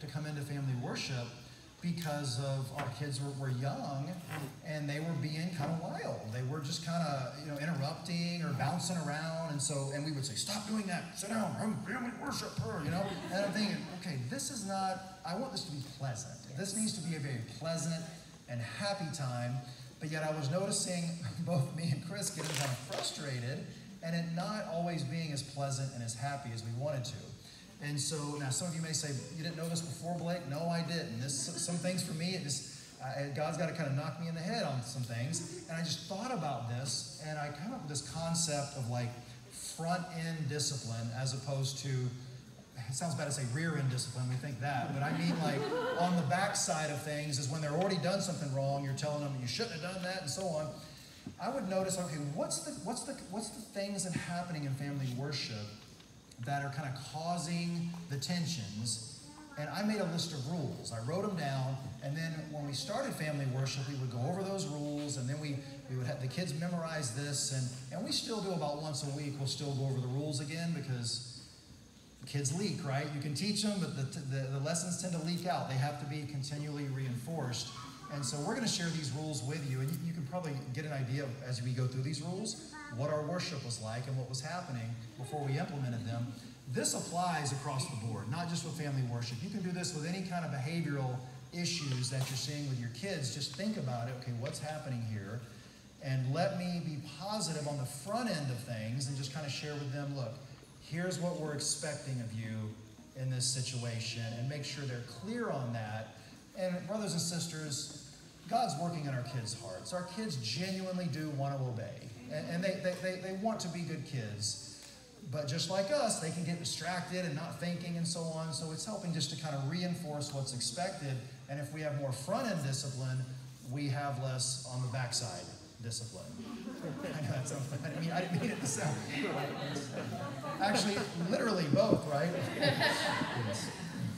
to come into family worship because of our kids were, were young and they were being kind of wild. They were just kind of, you know, interrupting or bouncing around. And so, and we would say, stop doing that, sit down, I'm family worship, her, you know? And I'm thinking, okay, this is not, I want this to be pleasant. This needs to be a very pleasant and happy time. But yet I was noticing (laughs) both me and Cris getting kind of frustrated and it not always being as pleasant and as happy as we wanted to. And so now some of you may say, you didn't know this before, Blake? No, I didn't. This some things for me, it just God's got to kind of knock me in the head on some things. And I just thought about this, and I came up with this concept of like front end discipline as opposed to it sounds bad to say rear end discipline, we think that, but I mean like on the back side of things is when they're already done something wrong, you're telling them you shouldn't have done that and so on. I would notice, okay, what's the what's the what's the things that happening in family worship that are kind of causing the tensions? And I made a list of rules. I wrote them down, and then when we started family worship, we would go over those rules, and then we, we would have the kids memorize this, and, and we still do about once a week, we'll still go over the rules again because kids leak, right? You can teach them, but the, the, the lessons tend to leak out. They have to be continually reinforced. And so we're going to share these rules with you, and you, you can probably get an idea as we go through these rules what our worship was like and what was happening before we implemented them. This applies across the board, not just with family worship. You can do this with any kind of behavioral issues that you're seeing with your kids. Just think about it. Okay, what's happening here? And let me be positive on the front end of things and just kind of share with them look, here's what we're expecting of you in this situation and make sure they're clear on that. And, brothers and sisters, God's working in our kids' hearts. Our kids genuinely do want to obey, and, and they, they, they, they want to be good kids. But just like us, they can get distracted and not thinking and so on. So it's helping just to kind of reinforce what's expected. And if we have more front end discipline, we have less on the backside discipline. I know that sounds. I mean, I didn't mean it to sound. Actually, literally both, right? (laughs)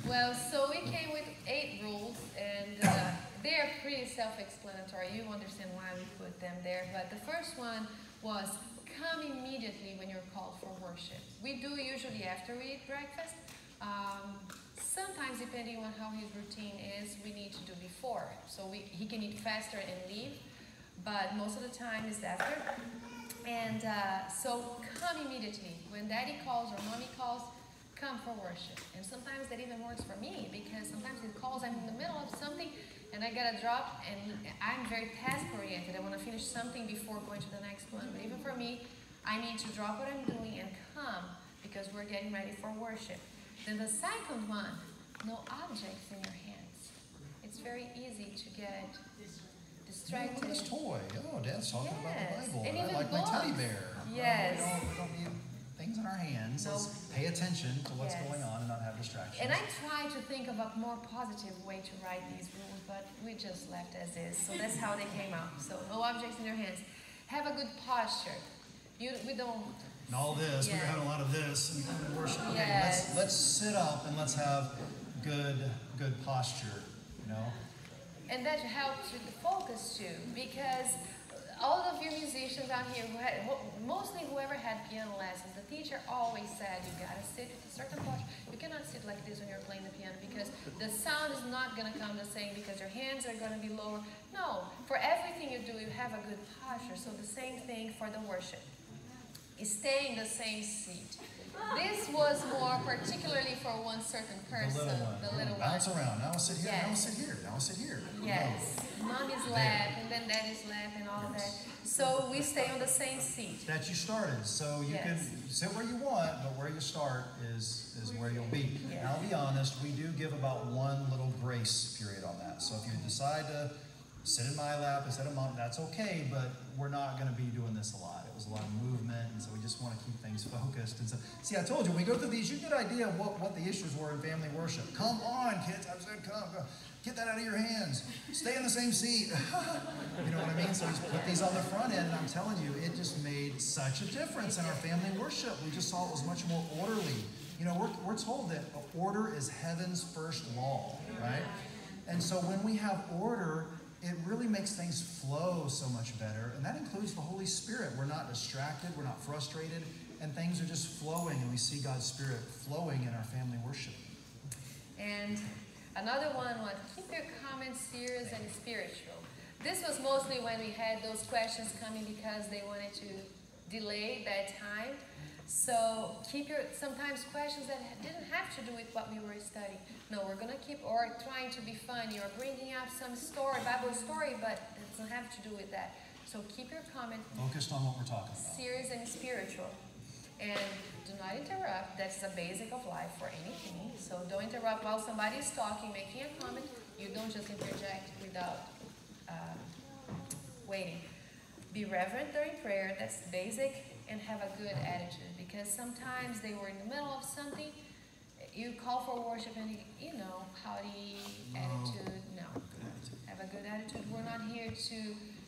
Well, so we came with eight rules, and uh, they're pretty self-explanatory. You understand why we put them there. But the first one was come immediately when you're called for worship. We do usually after we eat breakfast. Um, sometimes, depending on how his routine is, we need to do before. So we, he can eat faster and leave, but most of the time is after. And uh, so come immediately. When daddy calls or mommy calls, come for worship. And sometimes that even works for me because sometimes it calls, I'm in the middle of something and I gotta drop and I'm very task oriented. I wanna finish something before going to the next one. But even for me, I need to drop what I'm doing and come because we're getting ready for worship. Then the second one, no objects in your hands. It's very easy to get distracted. Look at this toy. Oh, Dad's talking Yes. about the Bible. And I even like my teddy bear. Yes. Oh, we don't, we don't things in our hands. Let's pay attention to what's Yes. going on and not have distractions. And I try to think of a more positive way to write these rules, but we just left as is. So that's how they came out. So no objects in your hands. Have a good posture. You, we don't. and all this, we're having a lot of this and and worship. Okay, Yes. let's let's sit up and let's have good good posture. You know. And that helps with the focus too, because all of you musicians out here, who had, mostly whoever had piano lessons, the teacher always said you gotta sit with a certain posture. You cannot sit like this when you're playing the piano because the sound is not gonna come the same because your hands are gonna be lower. No, for everything you do, you have a good posture. So the same thing for the worship. Stay in the same seat. This was more particularly for one certain person, The little one. the little one. Bounce around. Now I'll sit here. Now I'll sit here. Now I'll sit here. Yes, mommy's lap and then daddy's lap and all that. So we stay on the same seat. That you started, so you Yes. can sit where you want, but where you start is is where you'll be. Yes. And I'll be honest, we do give about one little grace period on that. So if you decide to sit in my lap instead of mom, that's okay. But we're not going to be doing this a lot. It was a lot of movement, and so we just want to keep things focused. And so, see, I told you, when we go through these, you get an idea of what, what the issues were in family worship. Come on, kids! I said, come, come. Get that out of your hands. Stay in the same seat. (laughs) you know what I mean? So he's put these on the front end, and I'm telling you, it just made such a difference in our family worship. We just saw it was much more orderly. You know, we're, we're told that order is heaven's first law, right? And so when we have order, it really makes things flow so much better. And that includes the Holy Spirit. We're not distracted, we're not frustrated, and things are just flowing, and we see God's Spirit flowing in our family worship. And another one was keep your comments serious and spiritual. This was mostly when we had those questions coming because they wanted to delay that time. So keep your sometimes questions that didn't have to do with what we were studying. No, we're gonna keep or trying to be funny or bringing up some story, Bible story, but it doesn't have to do with that. So keep your comment Focused on what we're talking about. serious and spiritual. And do not interrupt. That's the basic of life for anything. So don't interrupt while somebody's talking, making a comment. You don't just interject without uh, waiting. Be reverent during prayer. That's basic. And have a good attitude. Because sometimes they were in the middle of something. You call for worship and you, know, howdy No. attitude. No have a good attitude. We're not here to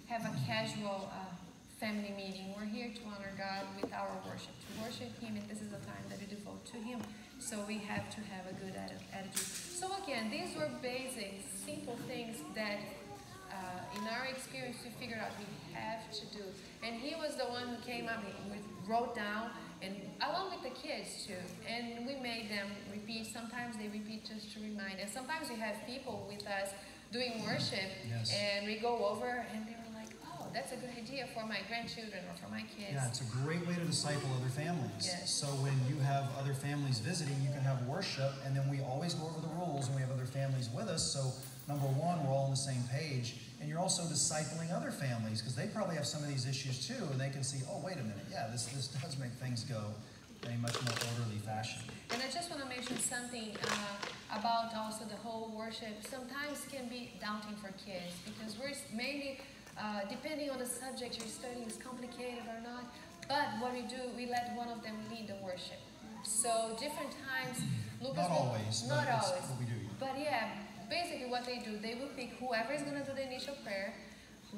have a casual uh, family meeting. We're here to honor God with our worship, to worship Him, and this is a time that we devote to Him. So we have to have a good attitude. So again, these were basic, simple things that, uh, in our experience, we figured out we have to do. And he was the one who came up with, wrote down, and along with the kids too. And we made them repeat. Sometimes they repeat just to remind us. Sometimes we have people with us doing worship, Yes. and we go over, and they were like, "Oh, that's a good idea for my grandchildren or for my kids. Yeah, it's a great way to disciple other families. Yes. So when you have other families visiting, you can have worship, and then we always go over the rules, and we have other families with us. So number one, we're all on the same page, and you're also discipling other families because they probably have some of these issues too, and they can see, oh, wait a minute, yeah, this this does make things go in a much more orderly fashion. And I just want to mention something uh, about also the whole worship. Sometimes can be daunting for kids because we're mainly, uh, depending on the subject you're studying, is complicated or not. But what we do, we let one of them lead the worship. So different times, Lucas. Not always, Not always. what we do. But yeah, basically what they do, they will pick whoever is going to do the initial prayer,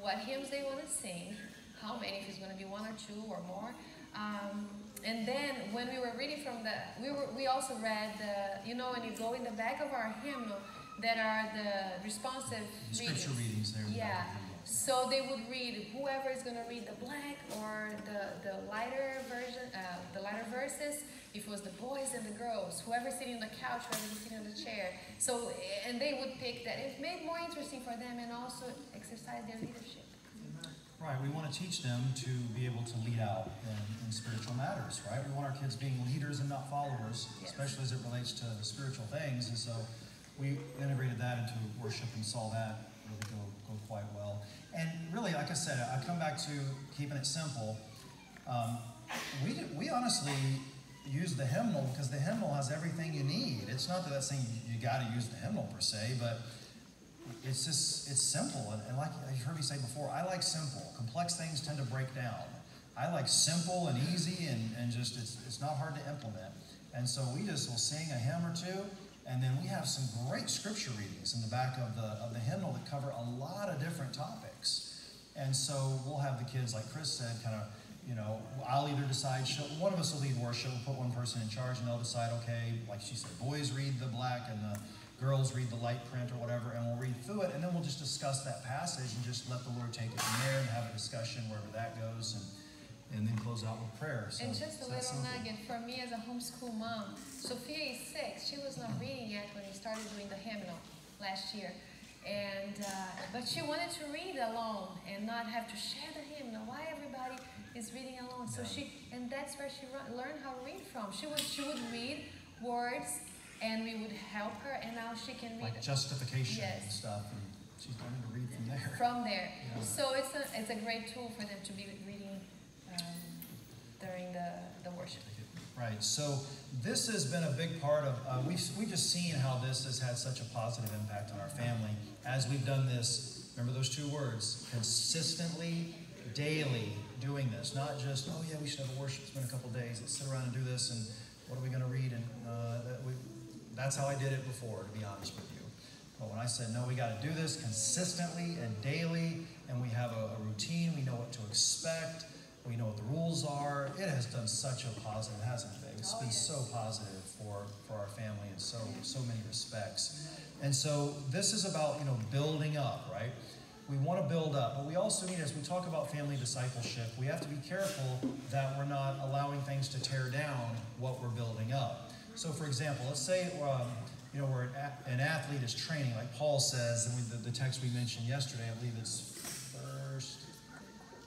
what hymns they want to sing, how many, if it's going to be one or two or more. Um, and then when we were reading from the, we were we also read the, you know, when you go in the back of our hymnal, that are the responsive The scripture readings there. Yeah. So they would read whoever is going to read the black or the, the lighter version, uh, the lighter verses. If it was the boys and the girls, whoever's sitting on the couch, whoever's sitting on the chair. So and they would pick that. It made more interesting for them and also exercise their leadership. Right, we want to teach them to be able to lead out in, in spiritual matters, right? We want our kids being leaders and not followers, Yes. especially as it relates to spiritual things. And so we integrated that into worship and saw that really go, go quite well. And really, like I said, I come back to keeping it simple. Um, we, we honestly use the hymnal because the hymnal has everything you need. It's not that that's saying you, you got to use the hymnal per se, but it's just it's simple. And, and like you've heard me say before i like simple. Complex things tend to break down. I like simple and easy and, and just it's, it's not hard to implement. And so we just will sing a hymn or two and then we have some great scripture readings in the back of the of the hymnal that cover a lot of different topics. And so we'll have the kids like cris said kind of you know i'll either decide one of us will lead worship we'll put one person in charge and they'll decide okay like she said boys read the black and the girls read the light print or whatever, and we'll read through it, and then we'll just discuss that passage and just let the Lord take it from there and have a discussion wherever that goes, and and then close out with prayer. So, And just a little nugget for me as a homeschool mom. Sophia is six. She was not reading yet when we started doing the hymnal last year. And uh, but she wanted to read alone and not have to share the hymnal. Why everybody is reading alone? So she and that's where she learned how to read from. She would she would read words and we would help her and now she can read like justification and stuff, and she's learning to read from there. from there. (laughs) Yeah. So it's a it's a great tool for them to be reading um, during the, the worship. Right. So this has been a big part of. Uh, we've we've just seen how this has had such a positive impact on our family as we've done this. Remember those two words: consistently, daily, doing this. Not just oh yeah, we should have a worship. It's been a couple days. Let's sit around and do this. And what are we going to read? And uh, that we, that's how I did it before, to be honest with you. But when I said no, we got to do this consistently and daily, and we have a, a routine. We know what to expect. We know what the rules are. It has done such a positive, hasn't it? It's Oh, been so positive for, for our family in so so many respects. And so this is about you know building up, right? We want to build up, but we also need, as we talk about family discipleship, we have to be careful that we're not allowing things to tear down what we're building up. So, for example, let's say um, you know where an, athlete is training, like Paul says, we, the, the text we mentioned yesterday, I believe it's first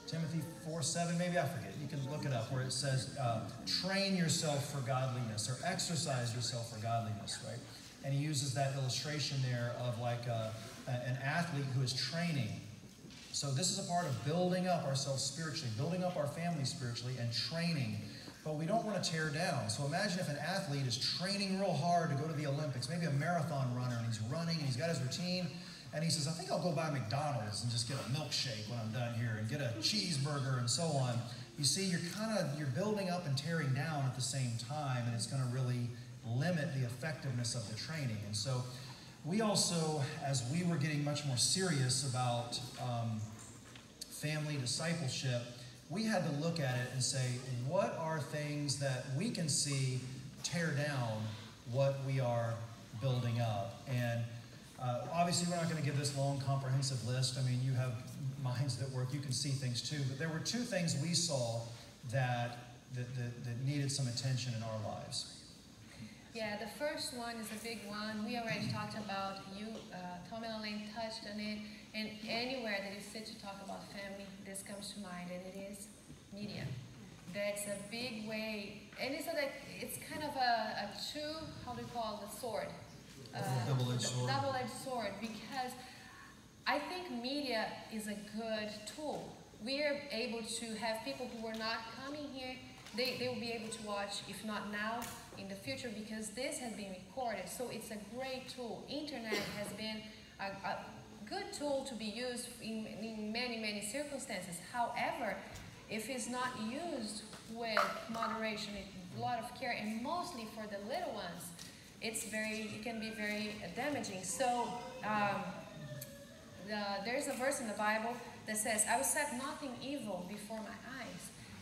Timothy 4 7, maybe I forget. You can look it up where it says, uh, train yourself for godliness or exercise yourself for godliness, right? And he uses that illustration there of like uh, an athlete who is training. So this is a part of building up ourselves spiritually, building up our family spiritually, and training. But we don't want to tear down. So imagine if an athlete is training real hard to go to the Olympics, maybe a marathon runner, and he's running and he's got his routine, and he says, I think I'll go by McDonald's and just get a milkshake when I'm done here and get a cheeseburger and so on. You see, you're kind of you're building up and tearing down at the same time, and it's going to really limit the effectiveness of the training. And so we also, as we were getting much more serious about um, family discipleship, we had to look at it and say, what are things that we can see tear down what we are building up? And uh, obviously, we're not going to give this long, comprehensive list. I mean, you have minds that work, you can see things too. But there were two things we saw that, that, that, that needed some attention in our lives. Yeah, the first one is a big one. We already talked about you, uh, Tom and Elaine touched on it, And anywhere that you sit to talk about family, this comes to mind, and it is media. That's a big way, and it's like it's kind of a, a two, how do you call it, the sword? Uh, Double-edged sword. Double-edged sword, because I think media is a good tool. We are able to have people who are not coming here, they, they will be able to watch, if not now, in the future, because this has been recorded. So it's a great tool. Internet has been a, a good tool to be used in, in many, many circumstances. However, if it's not used with moderation, a lot of care, and mostly for the little ones, it's very, it can be very damaging. So, um, the, there's a verse in the Bible that says, I will set nothing evil before my.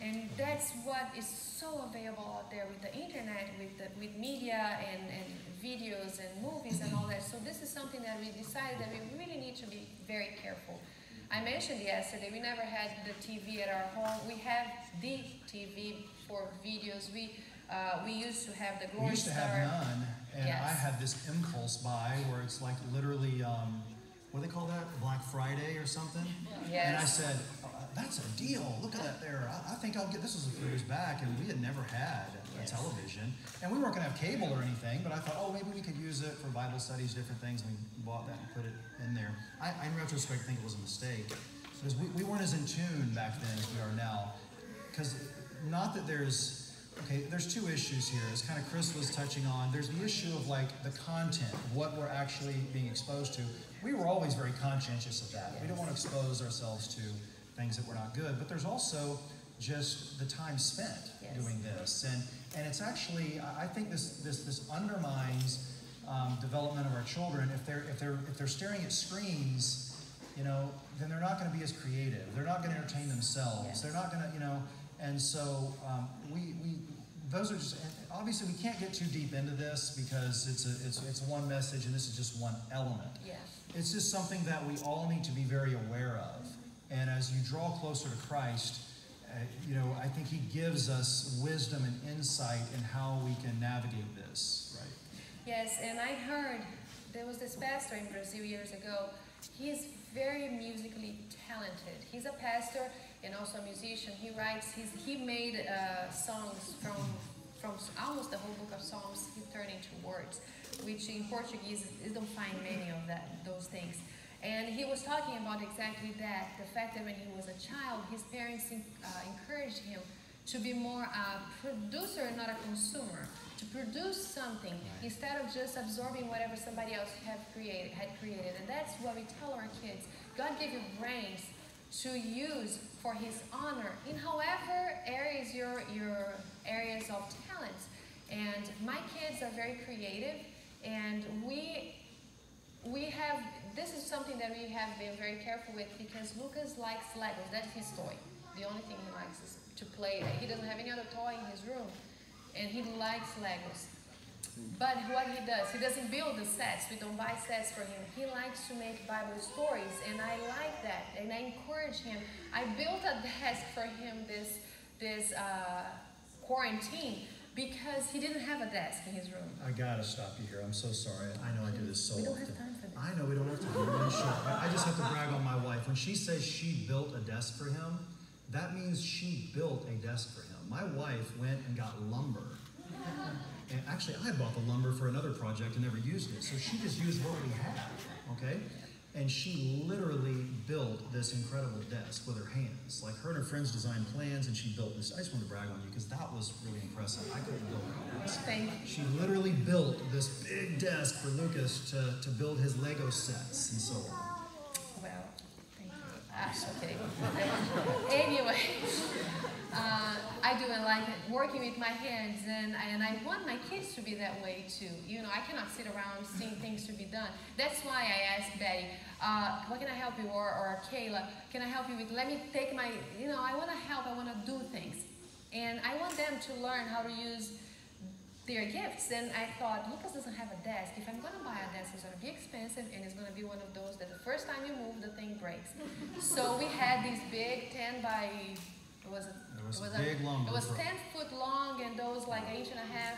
And that's what is so available out there with the internet, with, the, with media and, and videos and movies and all that. So this is something that we decided that we really need to be very careful. I mentioned yesterday, we never had the TV at our home. We have the TV for videos. We, uh, we used to have the Glory We used to Star. have none, and Yes. I had this impulse buy where it's like literally, um, what do they call that? Black Friday or something? And I said, "Uh, that's a deal. Look at that there. I, I think I'll get this was a few years back, and we had never had a Yes. television, and we weren't gonna have cable or anything. But I thought, oh, maybe we could use it for Bible studies, different things. And we bought that and put it in there. I, I in retrospect think it was a mistake because we, we weren't as in tune back then as we are now. Because not that there's okay, there's two issues here. As kind of Cris was touching on, there's the issue of like the content, what we're actually being exposed to. We were always very conscientious of that. We don't want to expose ourselves to things that were not good. But there's also just the time spent Yes. doing this, and and it's actually I think this this this undermines um, development of our children if they're if they're if they're staring at screens, you know, then they're not going to be as creative. They're not going to entertain themselves. Yes. They're not going to you know, and so um, we we those are just obviously we can't get too deep into this because it's a it's it's one message and this is just one element. Yeah. It's just something that we all need to be very aware of. And as you draw closer to Christ, uh, you know, I think He gives us wisdom and insight in how we can navigate this. Right. Yes, and I heard there was this pastor in Brazil years ago. He is very musically talented. He's a pastor and also a musician. He writes. He's, he made uh, songs from from almost the whole book of Psalms. He turned into words, which in Portuguese you don't find many of that those things. And he was talking about exactly that. The fact that when he was a child, his parents uh, encouraged him to be more a producer and not a consumer. To produce something instead of just absorbing whatever somebody else had created had created. And that's what we tell our kids. God gave you brains to use for his honor in however areas your your areas of talents. And my kids are very creative and we we have this is something that we have been very careful with because Lucas likes Legos. That's his toy. The only thing he likes is to play. He doesn't have any other toy in his room, and he likes Legos. But what he does, he doesn't build the sets. We don't buy sets for him. He likes to make Bible stories, and I like that, and I encourage him. I built a desk for him this this uh, quarantine because he didn't have a desk in his room. I gotta stop you here. I'm so sorry. I know I do this so often. I know we don't have time. We're running short. I I just have to brag on my wife. When she says she built a desk for him, that means she built a desk for him. My wife went and got lumber. And actually, I bought the lumber for another project and never used it. So she just used what we had, okay? And she literally built this incredible desk with her hands. Like her and her friends designed plans and she built this. I just wanted to brag on you because that was really impressive. I couldn't build desk. Thank you. She literally built this big desk for Lucas to, to build his Lego sets and so on. Well, thank you. Ah, okay. (laughs) anyway, uh, I do like working with my hands, and I, and I want my kids to be that way too. You know, I cannot sit around seeing things to be done. That's why I asked Betty, uh, "What can I help you?" or or Kayla, "Can I help you with?" Let me take my, you know, I want to help. I want to do things, and I want them to learn how to use their gifts. And I thought, Lucas doesn't have a desk. If I'm going to buy a desk, it's going to be expensive and it's going to be one of those that the first time you move, the thing breaks. so we had this big 10 by, it was, a, It was it was big lumber It was for- 10 foot long and those like an inch and a half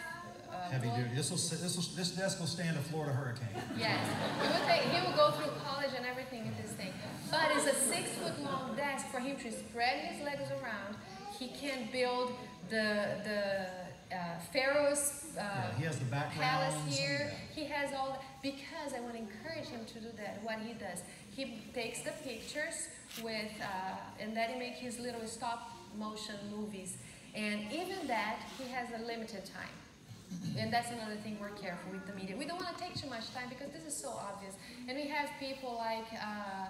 uh, Heavy duty. This will, this will, this desk will stand a Florida hurricane. Yes, he will, take, he will go through college and everything in this thing. But it's a six foot long desk for him to spread his legs around. He can build the the uh, Pharaoh's uh, Yeah, he has the palace here. yeah. He has all that. because I want to encourage him to do that. What he does, he takes the pictures with uh, and then he makes his little stop motion movies. And even that, he has a limited time. And that's another thing we're careful with the media. We don't want to take too much time because this is so obvious. And we have people like uh,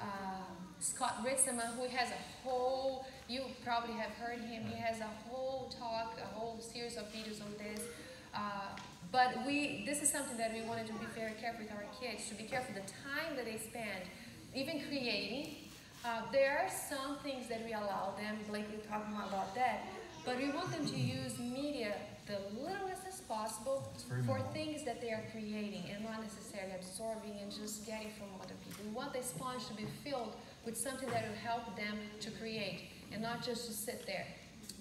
uh, Scott Ritsema who has a whole, you probably have heard him, he has a whole talk, a whole series of videos on this. Uh, but we, this is something that we wanted to be very careful with our kids, to be careful the time that they spend, even creating. Uh, there are some things that we allow them, Blake was talking about that, but we want them to use media the littlest as possible for things that they are creating and not necessarily absorbing and just getting from other people. We want the sponge to be filled with something that will help them to create and not just to sit there.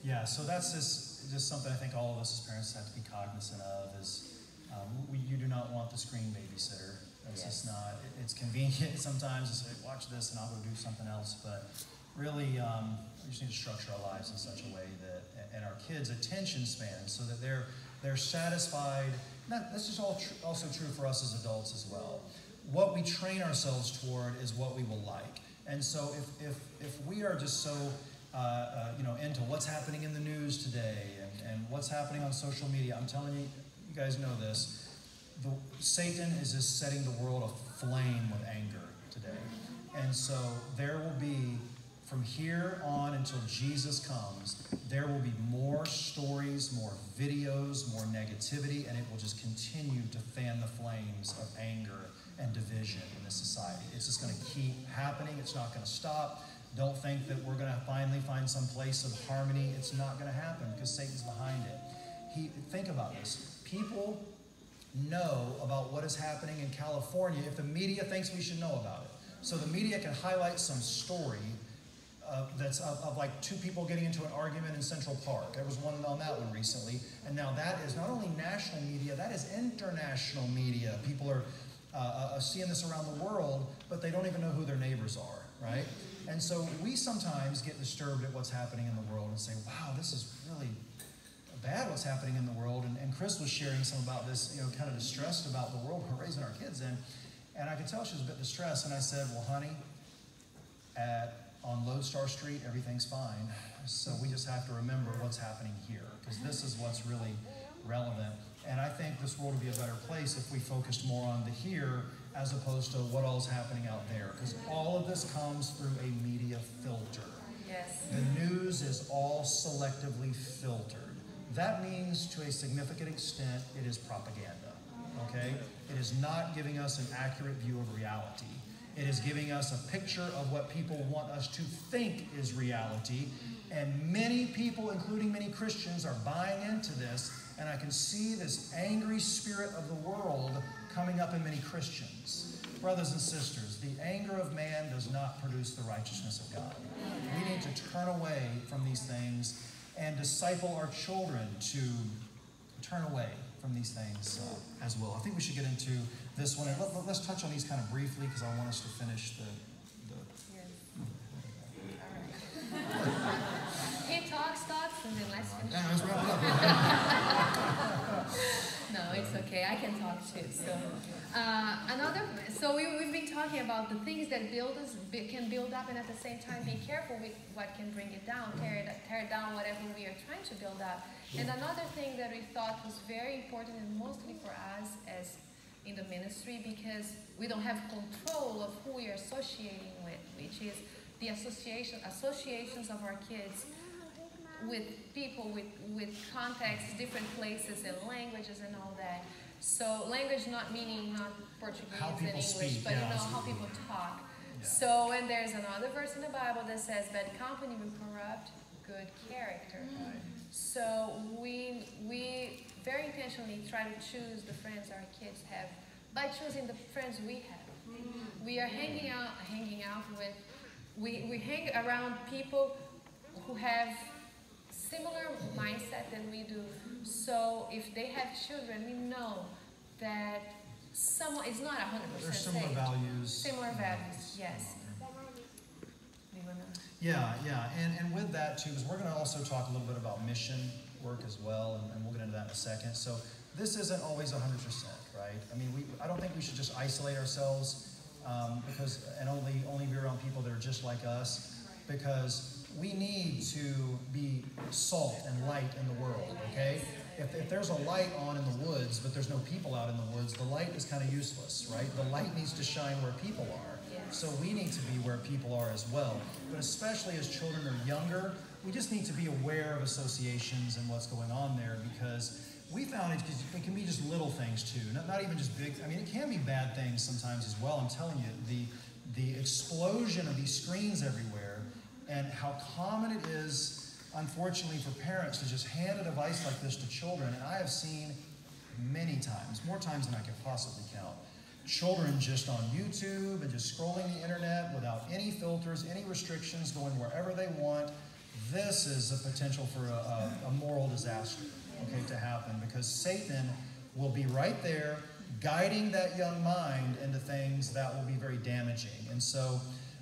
Yeah, so that's just, just something I think all of us as parents have to be cognizant of is um, we, you do not want the screen babysitter. That's just not, it- it's convenient (laughs) sometimes to say, watch this and I'll go do something else. But really, um, we just need to structure our lives in such a way that, and our kids' attention span so that they're, they're satisfied. That, this is all tr- also true for us as adults as well. What we train ourselves toward is what we will like. And so if, if, if we are just so uh, uh, you know, into what's happening in the news today and, and what's happening on social media. I'm telling you, you guys know this. The, Satan is just setting the world aflame with anger today. And so there will be, from here on until Jesus comes, there will be more stories, more videos, more negativity, and it will just continue to fan the flames of anger and division in this society. It's just going to keep happening. It's not going to stop. Don't think that we're going to finally find some place of harmony. It's not going to happen because Satan's behind it. He think about this. People know about what is happening in California if the media thinks we should know about it. So the media can highlight some story uh, that's of, of like two people getting into an argument in Central Park. There was one on that one recently, and now that is not only national media, that is international media. People are uh, uh, seeing this around the world, but they don't even know who their neighbors are, right? And so we sometimes get disturbed at what's happening in the world and say, "Wow, this is bad what's happening in the world. And, and Cris was sharing some about this, you know, kind of distressed about the world we're raising our kids in. And I could tell she was a bit distressed. And I said, Well, honey, at, on Lodestar Street, everything's fine. So we just have to remember what's happening here because this is what's really relevant. And I think this world would be a better place if we focused more on the here as opposed to what all's happening out there. Because all of this comes through a media filter. Yes. The news is all selectively filtered. That means, to a significant extent, it is propaganda. Okay? It is not giving us an accurate view of reality. It is giving us a picture of what people want us to think is reality. And many people, including many Christians, are buying into this. And I can see this angry spirit of the world coming up in many Christians. Brothers and sisters, the anger of man does not produce the righteousness of God. We need to turn away from these things and disciple our children to turn away from these things uh, as well. I think we should get into this one. And let, us touch on these kind of briefly because I want us to finish the. the Yes. (laughs) All right. (laughs) talks, and then let's finish. yeah, let's wrap it up. (laughs) No, it's okay. I can talk too. So, uh, another. So we, we've been talking about the things that build us can build up, and at the same time be careful with what can bring it down, tear it, tear down whatever we are trying to build up. And another thing that we thought was very important, and mostly for us as in the ministry, because we don't have control of who we are associating with, which is the association associations of our kids with people with with contexts, different places and languages and all that. So language not meaning not Portuguese and English, speak, but yeah, you know how people talk. Yeah. So and there's another verse in the Bible that says bad company will corrupt good character. Mm. So we we very intentionally try to choose the friends our kids have by choosing the friends we have. Mm. We are hanging out hanging out with we, we hang around people who have similar mindset than we do. So if they have children, we know that someone is not 100% There's similar values. Similar values, yes. Yeah, yeah, and, and with that too, because we're going to also talk a little bit about mission work as well, and, and we'll get into that in a second. So this isn't always 100%, right? I mean, we, I don't think we should just isolate ourselves um, because, and only, only be around people that are just like us, because we need to be salt and light in the world, okay? If, if there's a light on in the woods, but there's no people out in the woods, the light is kind of useless, right? The light needs to shine where people are. So we need to be where people are as well. But especially as children are younger, we just need to be aware of associations and what's going on there because we found it, it can be just little things too, not, not even just big. I mean, it can be bad things sometimes as well. I'm telling you, the the explosion of these screens everywhere and how common it is, unfortunately, for parents to just hand a device like this to children. And I have seen many times, more times than I can possibly count, children just on YouTube and just scrolling the internet without any filters, any restrictions, going wherever they want. This is a potential for a, a, a moral disaster, okay, to happen because Satan will be right there guiding that young mind into things that will be very damaging. And so,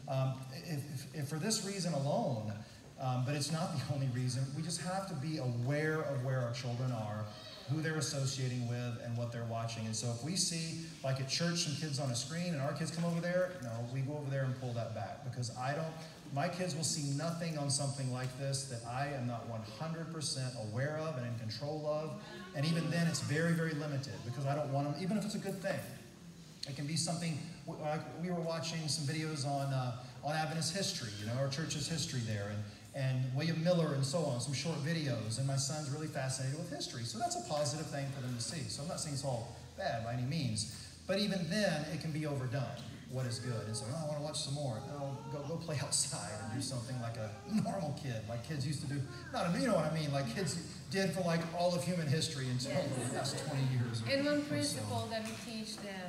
um, if, if, if for this reason alone, um, but it's not the only reason, we just have to be aware of where our children are, who they're associating with, and what they're watching. And so, if we see, like at church, some kids on a screen and our kids come over there, no, we go over there and pull that back because I don't. My kids will see nothing on something like this that I am not 100% aware of and in control of. And even then, it's very, very limited because I don't want them, even if it's a good thing. It can be something, we were watching some videos on, uh, on Adventist history, you know, our church's history there, and, and William Miller and so on, some short videos. And my son's really fascinated with history. So that's a positive thing for them to see. So I'm not saying it's all bad by any means. But even then, it can be overdone what is good. And so, oh, I want to watch some more. No, go, go play (laughs) outside and do something like a normal kid, like kids used to do. Not, you know what I mean? Like kids did for like all of human history until the last 20 years. And one or so. principle that we teach them, uh,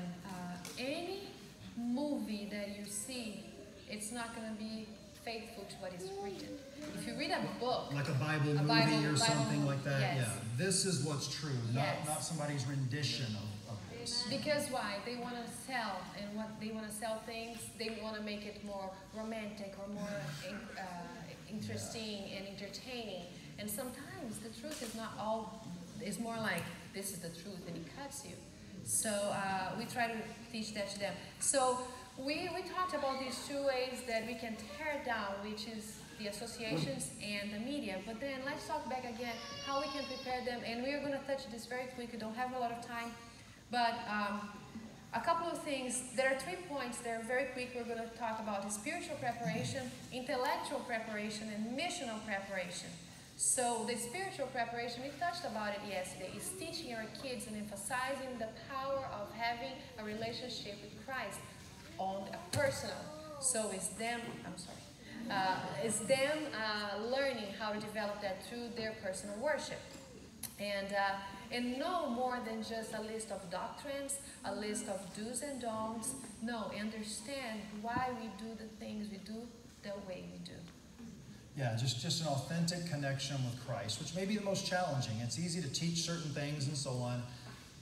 movie that you see, it's not going to be faithful to what is written. If you read a book, Like a Bible A movie Bible- or Bible something movie, like that. yes. Yeah. This is what's true, not, Yes. not somebody's rendition of, of this. because why? They want to sell, and what they want to sell things, they want to make it more romantic or more (sighs) uh, interesting and entertaining. And sometimes the truth is not all. It's more like this is the truth, and it cuts you. So uh, we try to teach that to them. So we, we talked about these two ways that we can tear down, which is the associations and the media. But then let's talk back again how we can prepare them. And we are going to touch this very quick. We Don't have a lot of time, but um, a couple of things. There are three points there, are very quick. We're going to talk about spiritual preparation, intellectual preparation, and missional preparation. So the spiritual preparation, we touched about it yesterday, is teaching our kids and emphasizing the power of having a relationship with Christ on a personal. So it's them, I'm sorry, uh, it's them uh, learning how to develop that through their personal worship. And, uh, and no more than just a list of doctrines, a list of do's and don'ts. No, understand why we do the things we do the way we do. Yeah, just, just an authentic connection with Christ, which may be the most challenging. It's easy to teach certain things and so on,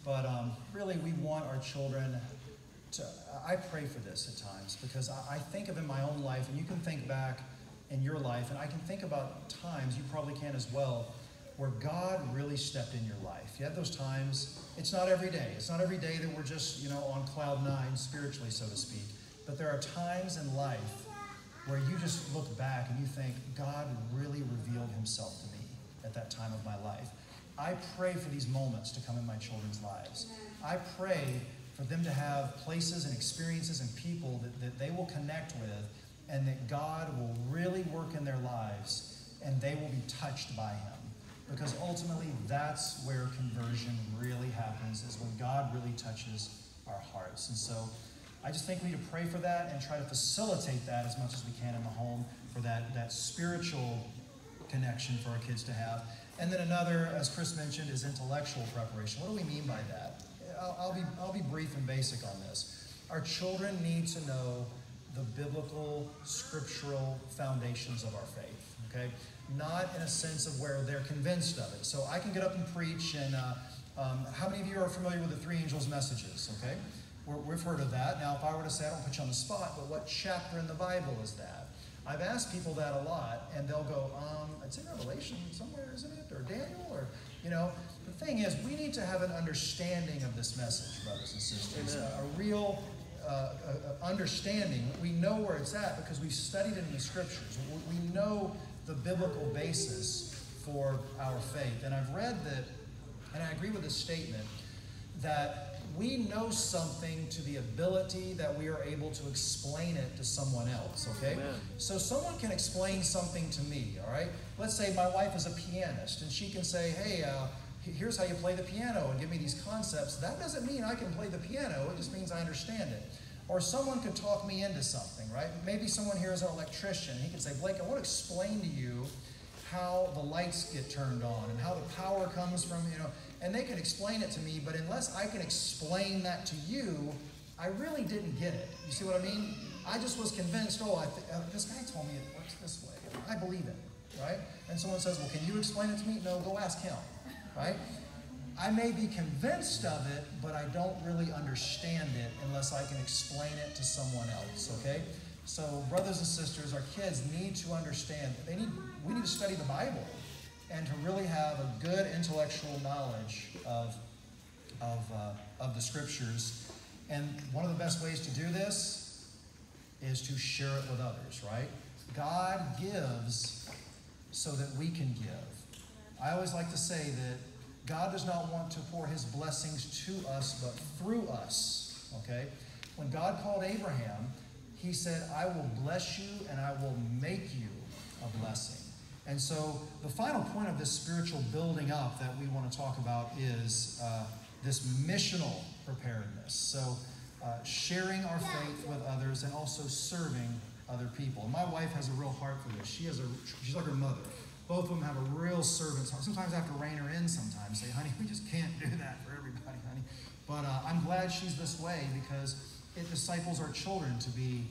but um, really we want our children to. I pray for this at times because I, I think of in my own life, and you can think back in your life, and I can think about times, you probably can as well, where God really stepped in your life. You have those times, it's not every day. It's not every day that we're just, you know, on cloud nine spiritually, so to speak. But there are times in life where you just look back and you think, God really revealed himself to me at that time of my life. I pray for these moments to come in my children's lives. I pray for them to have places and experiences and people that, that they will connect with and that God will really work in their lives and they will be touched by him. Because ultimately, that's where conversion really happens, is when God really touches our hearts. And so, I just think we need to pray for that and try to facilitate that as much as we can in the home for that, that spiritual connection for our kids to have. And then another, as Cris mentioned, is intellectual preparation. What do we mean by that? I'll, I'll be, I'll be brief and basic on this. Our children need to know the biblical, scriptural foundations of our faith. Okay? not in a sense of where they're convinced of it. So I can get up and preach, and uh, um, how many of you are familiar with the three angels' messages? Okay, we have heard of that. Now, if I were to say, I don't put you on the spot, but what chapter in the Bible is that? I've asked people that a lot, and they'll go, um, it's in Revelation somewhere, isn't it? Or Daniel, or, you know. The thing is, we need to have an understanding of this message, brothers and sisters. A, a real uh, a, a understanding. We know where it's at because we've studied it in the scriptures. We, we know the biblical basis for our faith. And I've read that, and I agree with this statement, that we know something to the ability that we are able to explain it to someone else, okay? Amen. So someone can explain something to me, all right? Let's say my wife is a pianist and she can say, hey, uh, here's how you play the piano and give me these concepts. That doesn't mean I can play the piano, it just means I understand it. Or someone could talk me into something, right? Maybe someone here is an electrician. He can say, Blake, I want to explain to you how the lights get turned on and how the power comes from, you know, and they can explain it to me, but unless I can explain that to you, I really didn't get it. You see what I mean? I just was convinced, oh, uh, this guy told me it works this way. I believe it, right? And someone says, well, can you explain it to me? No, go ask him, right? I may be convinced of it, but I don't really understand it unless I can explain it to someone else, okay? So, brothers and sisters, our kids need to understand. They need, we need to study the Bible and to really have a good intellectual knowledge of, of, uh, of the scriptures. And one of the best ways to do this is to share it with others, right? God gives so that we can give. I always like to say that God does not want to pour his blessings to us, but through us. Okay? When God called Abraham, he said, I will bless you and I will make you a blessing. And so, the final point of this spiritual building up that we want to talk about is uh, this missional preparedness. So, uh, sharing our faith with others and also serving other people. And my wife has a real heart for this. She has a, she's like her mother. Both of them have a real servant's heart. Sometimes I have to rein her in sometimes, say, honey, we just can't do that for everybody, honey. But uh, I'm glad she's this way because it disciples our children to be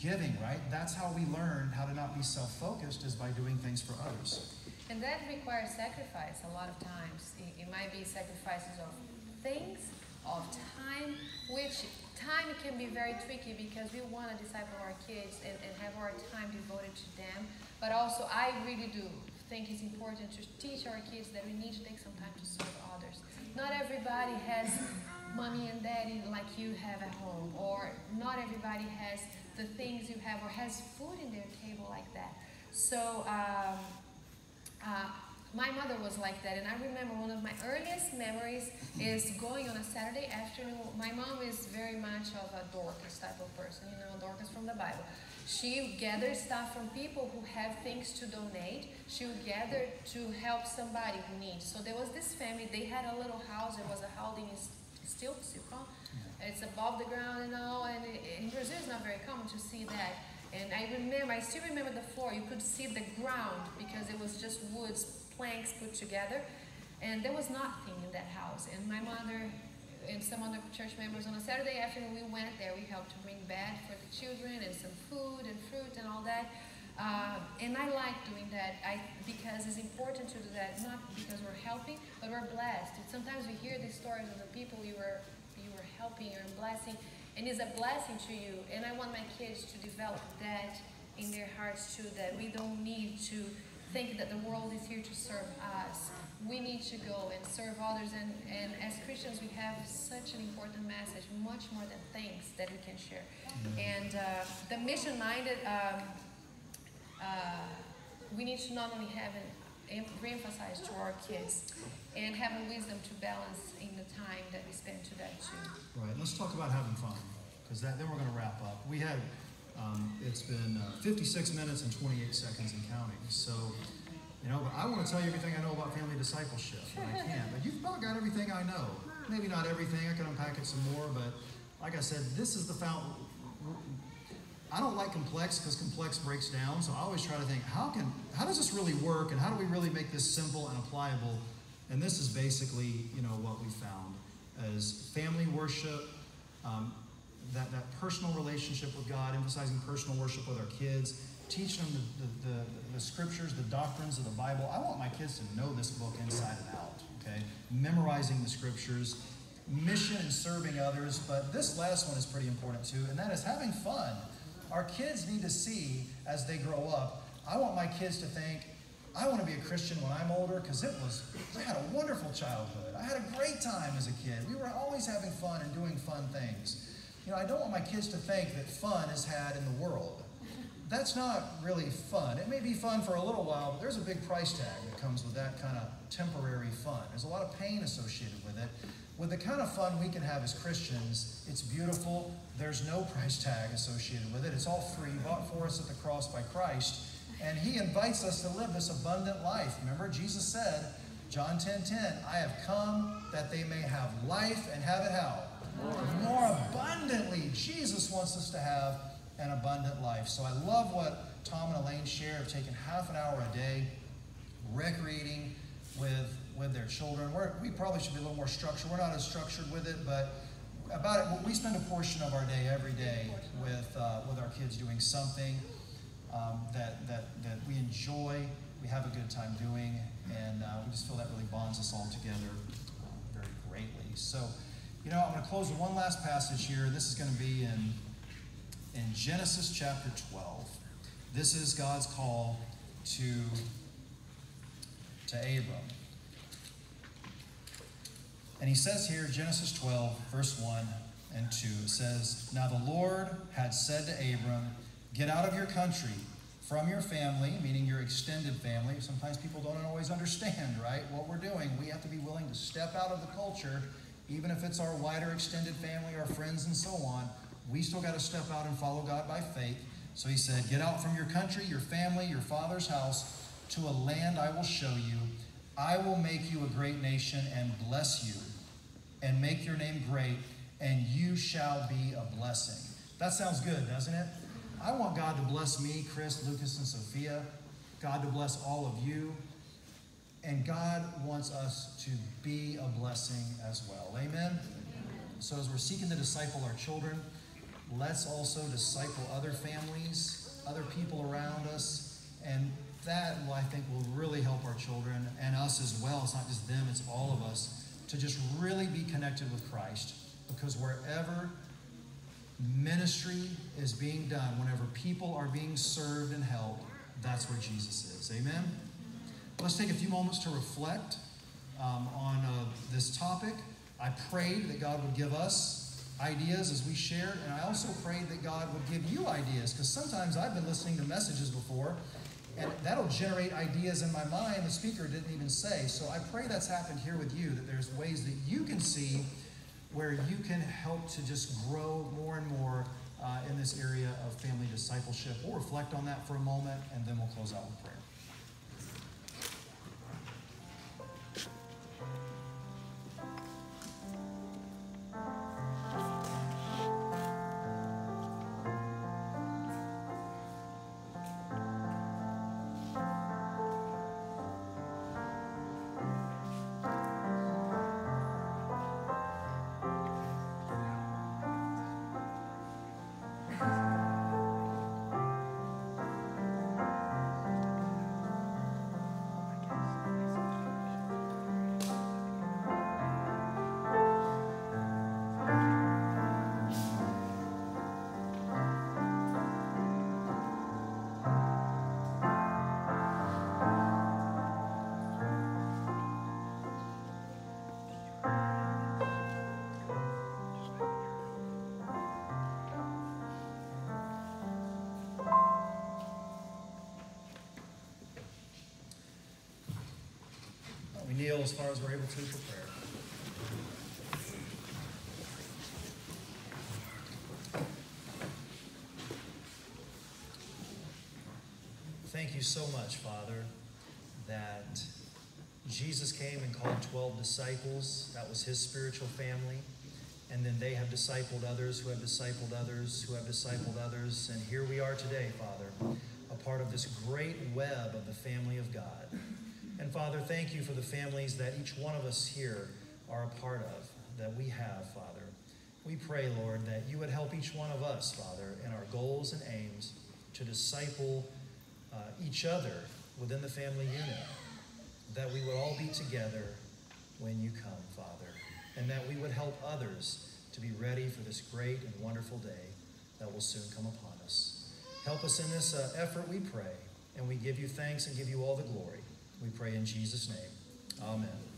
giving, right? That's how we learn how to not be self focused, is by doing things for others. And that requires sacrifice a lot of times. It, might be sacrifices of things, of time, which time can be very tricky because we want to disciple our kids and, and have our time devoted to them. But also, I really do think it's important to teach our kids that we need to take some time to serve others. Not everybody has mommy and daddy like you have at home, or not everybody has the things you have or has food in their table like that. So um, uh, my mother was like that, and I remember one of my earliest memories is going on a Saturday afternoon. My mom is very much of a Dorcas type of person, you know, Dorcas from the Bible. She gathered stuff from people who have things to donate. She would gather to help somebody who needs. So there was this family, they had a little house, there was a holding still, still it's above the ground and all, and in Brazil it's not very common to see that. And I remember, I still remember the floor. You could see the ground because it was just woods, planks put together, and there was nothing in that house. And my mother and some other church members on a Saturday afternoon, we went there. We helped to bring bed for the children and some food and fruit and all that. Uh, and I like doing that I, because it's important to do that, not because we're helping, but we're blessed. And sometimes we hear these stories of the people we were helping or blessing, and is a blessing to you. And I want my kids to develop that in their hearts too, that we don't need to think that the world is here to serve us. We need to go and serve others. And, and as Christians, we have such an important message, much more than things that we can share. Mm-hmm. And uh, the mission minded, um, uh, we need to not only have an re-emphasize to our kids and having wisdom to balance in time that we spend to that too. Right. Let's talk about having fun, because then we're going to wrap up. We had um, it's been uh, 56 minutes and 28 seconds and counting. So, you know, but I want to tell you everything I know about family discipleship, and I can. But you've about got everything I know. Maybe not everything. I can unpack it some more, but like I said, this is the fountain. I don't like complex because complex breaks down. So I always try to think, how can, how does this really work, and how do we really make this simple and applicable and this is basically, you know, what we found as family worship, um, that, that personal relationship with God, emphasizing personal worship with our kids, teaching them the, the, the, the scriptures, the doctrines of the Bible. I want my kids to know this book inside and out, okay? Memorizing the scriptures, mission and serving others. But this last one is pretty important too, and that is having fun. Our kids need to see as they grow up. I want my kids to think, I want to be a Christian when I'm older because it was, I had a wonderful childhood. I had a great time as a kid. We were always having fun and doing fun things. You know, I don't want my kids to think that fun is had in the world. That's not really fun. It may be fun for a little while, but there's a big price tag that comes with that kind of temporary fun. There's a lot of pain associated with it. With the kind of fun we can have as Christians, it's beautiful. There's no price tag associated with it. It's all free, bought for us at the cross by Christ. And he invites us to live this abundant life. Remember, Jesus said, John 10 10, I have come that they may have life and have it how? More. Abundantly. Jesus wants us to have an abundant life. So I love what Tom and Elaine share of taking half an hour a day, recreating with, with their children. We're, we probably should be a little more structured. We're not as structured with it, but about it, we spend a portion of our day every day with, uh, with our kids doing something um, that, that, that we enjoy, we have a good time doing, and uh, we just feel that really bonds us all together uh, very greatly. So, you know, I'm going to close with one last passage here. This is going to be in, in Genesis chapter 12. This is God's call to, to Abram. And he says here, Genesis 12, verse 1 and 2, it says, Now the Lord had said to Abram, Get out of your country, from your family, meaning your extended family. Sometimes people don't always understand, right, what we're doing. We have to be willing to step out of the culture, even if it's our wider extended family, our friends, and so on. We still got to step out and follow God by faith. So he said, Get out from your country, your family, your father's house, to a land I will show you. I will make you a great nation and bless you, and make your name great, and you shall be a blessing. That sounds good, doesn't it? I want God to bless me, Cris, Lucas, and Sophia. God to bless all of you. And God wants us to be a blessing as well. Amen? Amen? So, as we're seeking to disciple our children, let's also disciple other families, other people around us. And that, will, I think, will really help our children and us as well. It's not just them, it's all of us to just really be connected with Christ. Because wherever ministry is being done, whenever people are being served and helped, that's where Jesus is. Amen? Let's take a few moments to reflect um, on uh, this topic. I prayed that God would give us ideas as we shared, and I also prayed that God would give you ideas, because sometimes I've been listening to messages before, and that'll generate ideas in my mind the speaker didn't even say. So I pray that's happened here with you, that there's ways that you can see where you can help to just grow more and more uh, in this area of family discipleship. We'll reflect on that for a moment and then we'll close out with prayer. As far as we're able to prayer. Thank you so much, Father, that Jesus came and called 12 disciples. That was his spiritual family. And then they have discipled others who have discipled others who have discipled others. And here we are today, Father, a part of this great web of the family of God. And Father, thank you for the families that each one of us here are a part of, that we have, Father. We pray, Lord, that you would help each one of us, Father, in our goals and aims to disciple uh, each other within the family unit, that we would all be together when you come, Father, and that we would help others to be ready for this great and wonderful day that will soon come upon us. Help us in this uh, effort, we pray, and we give you thanks and give you all the glory. We pray in Jesus' name. Amen.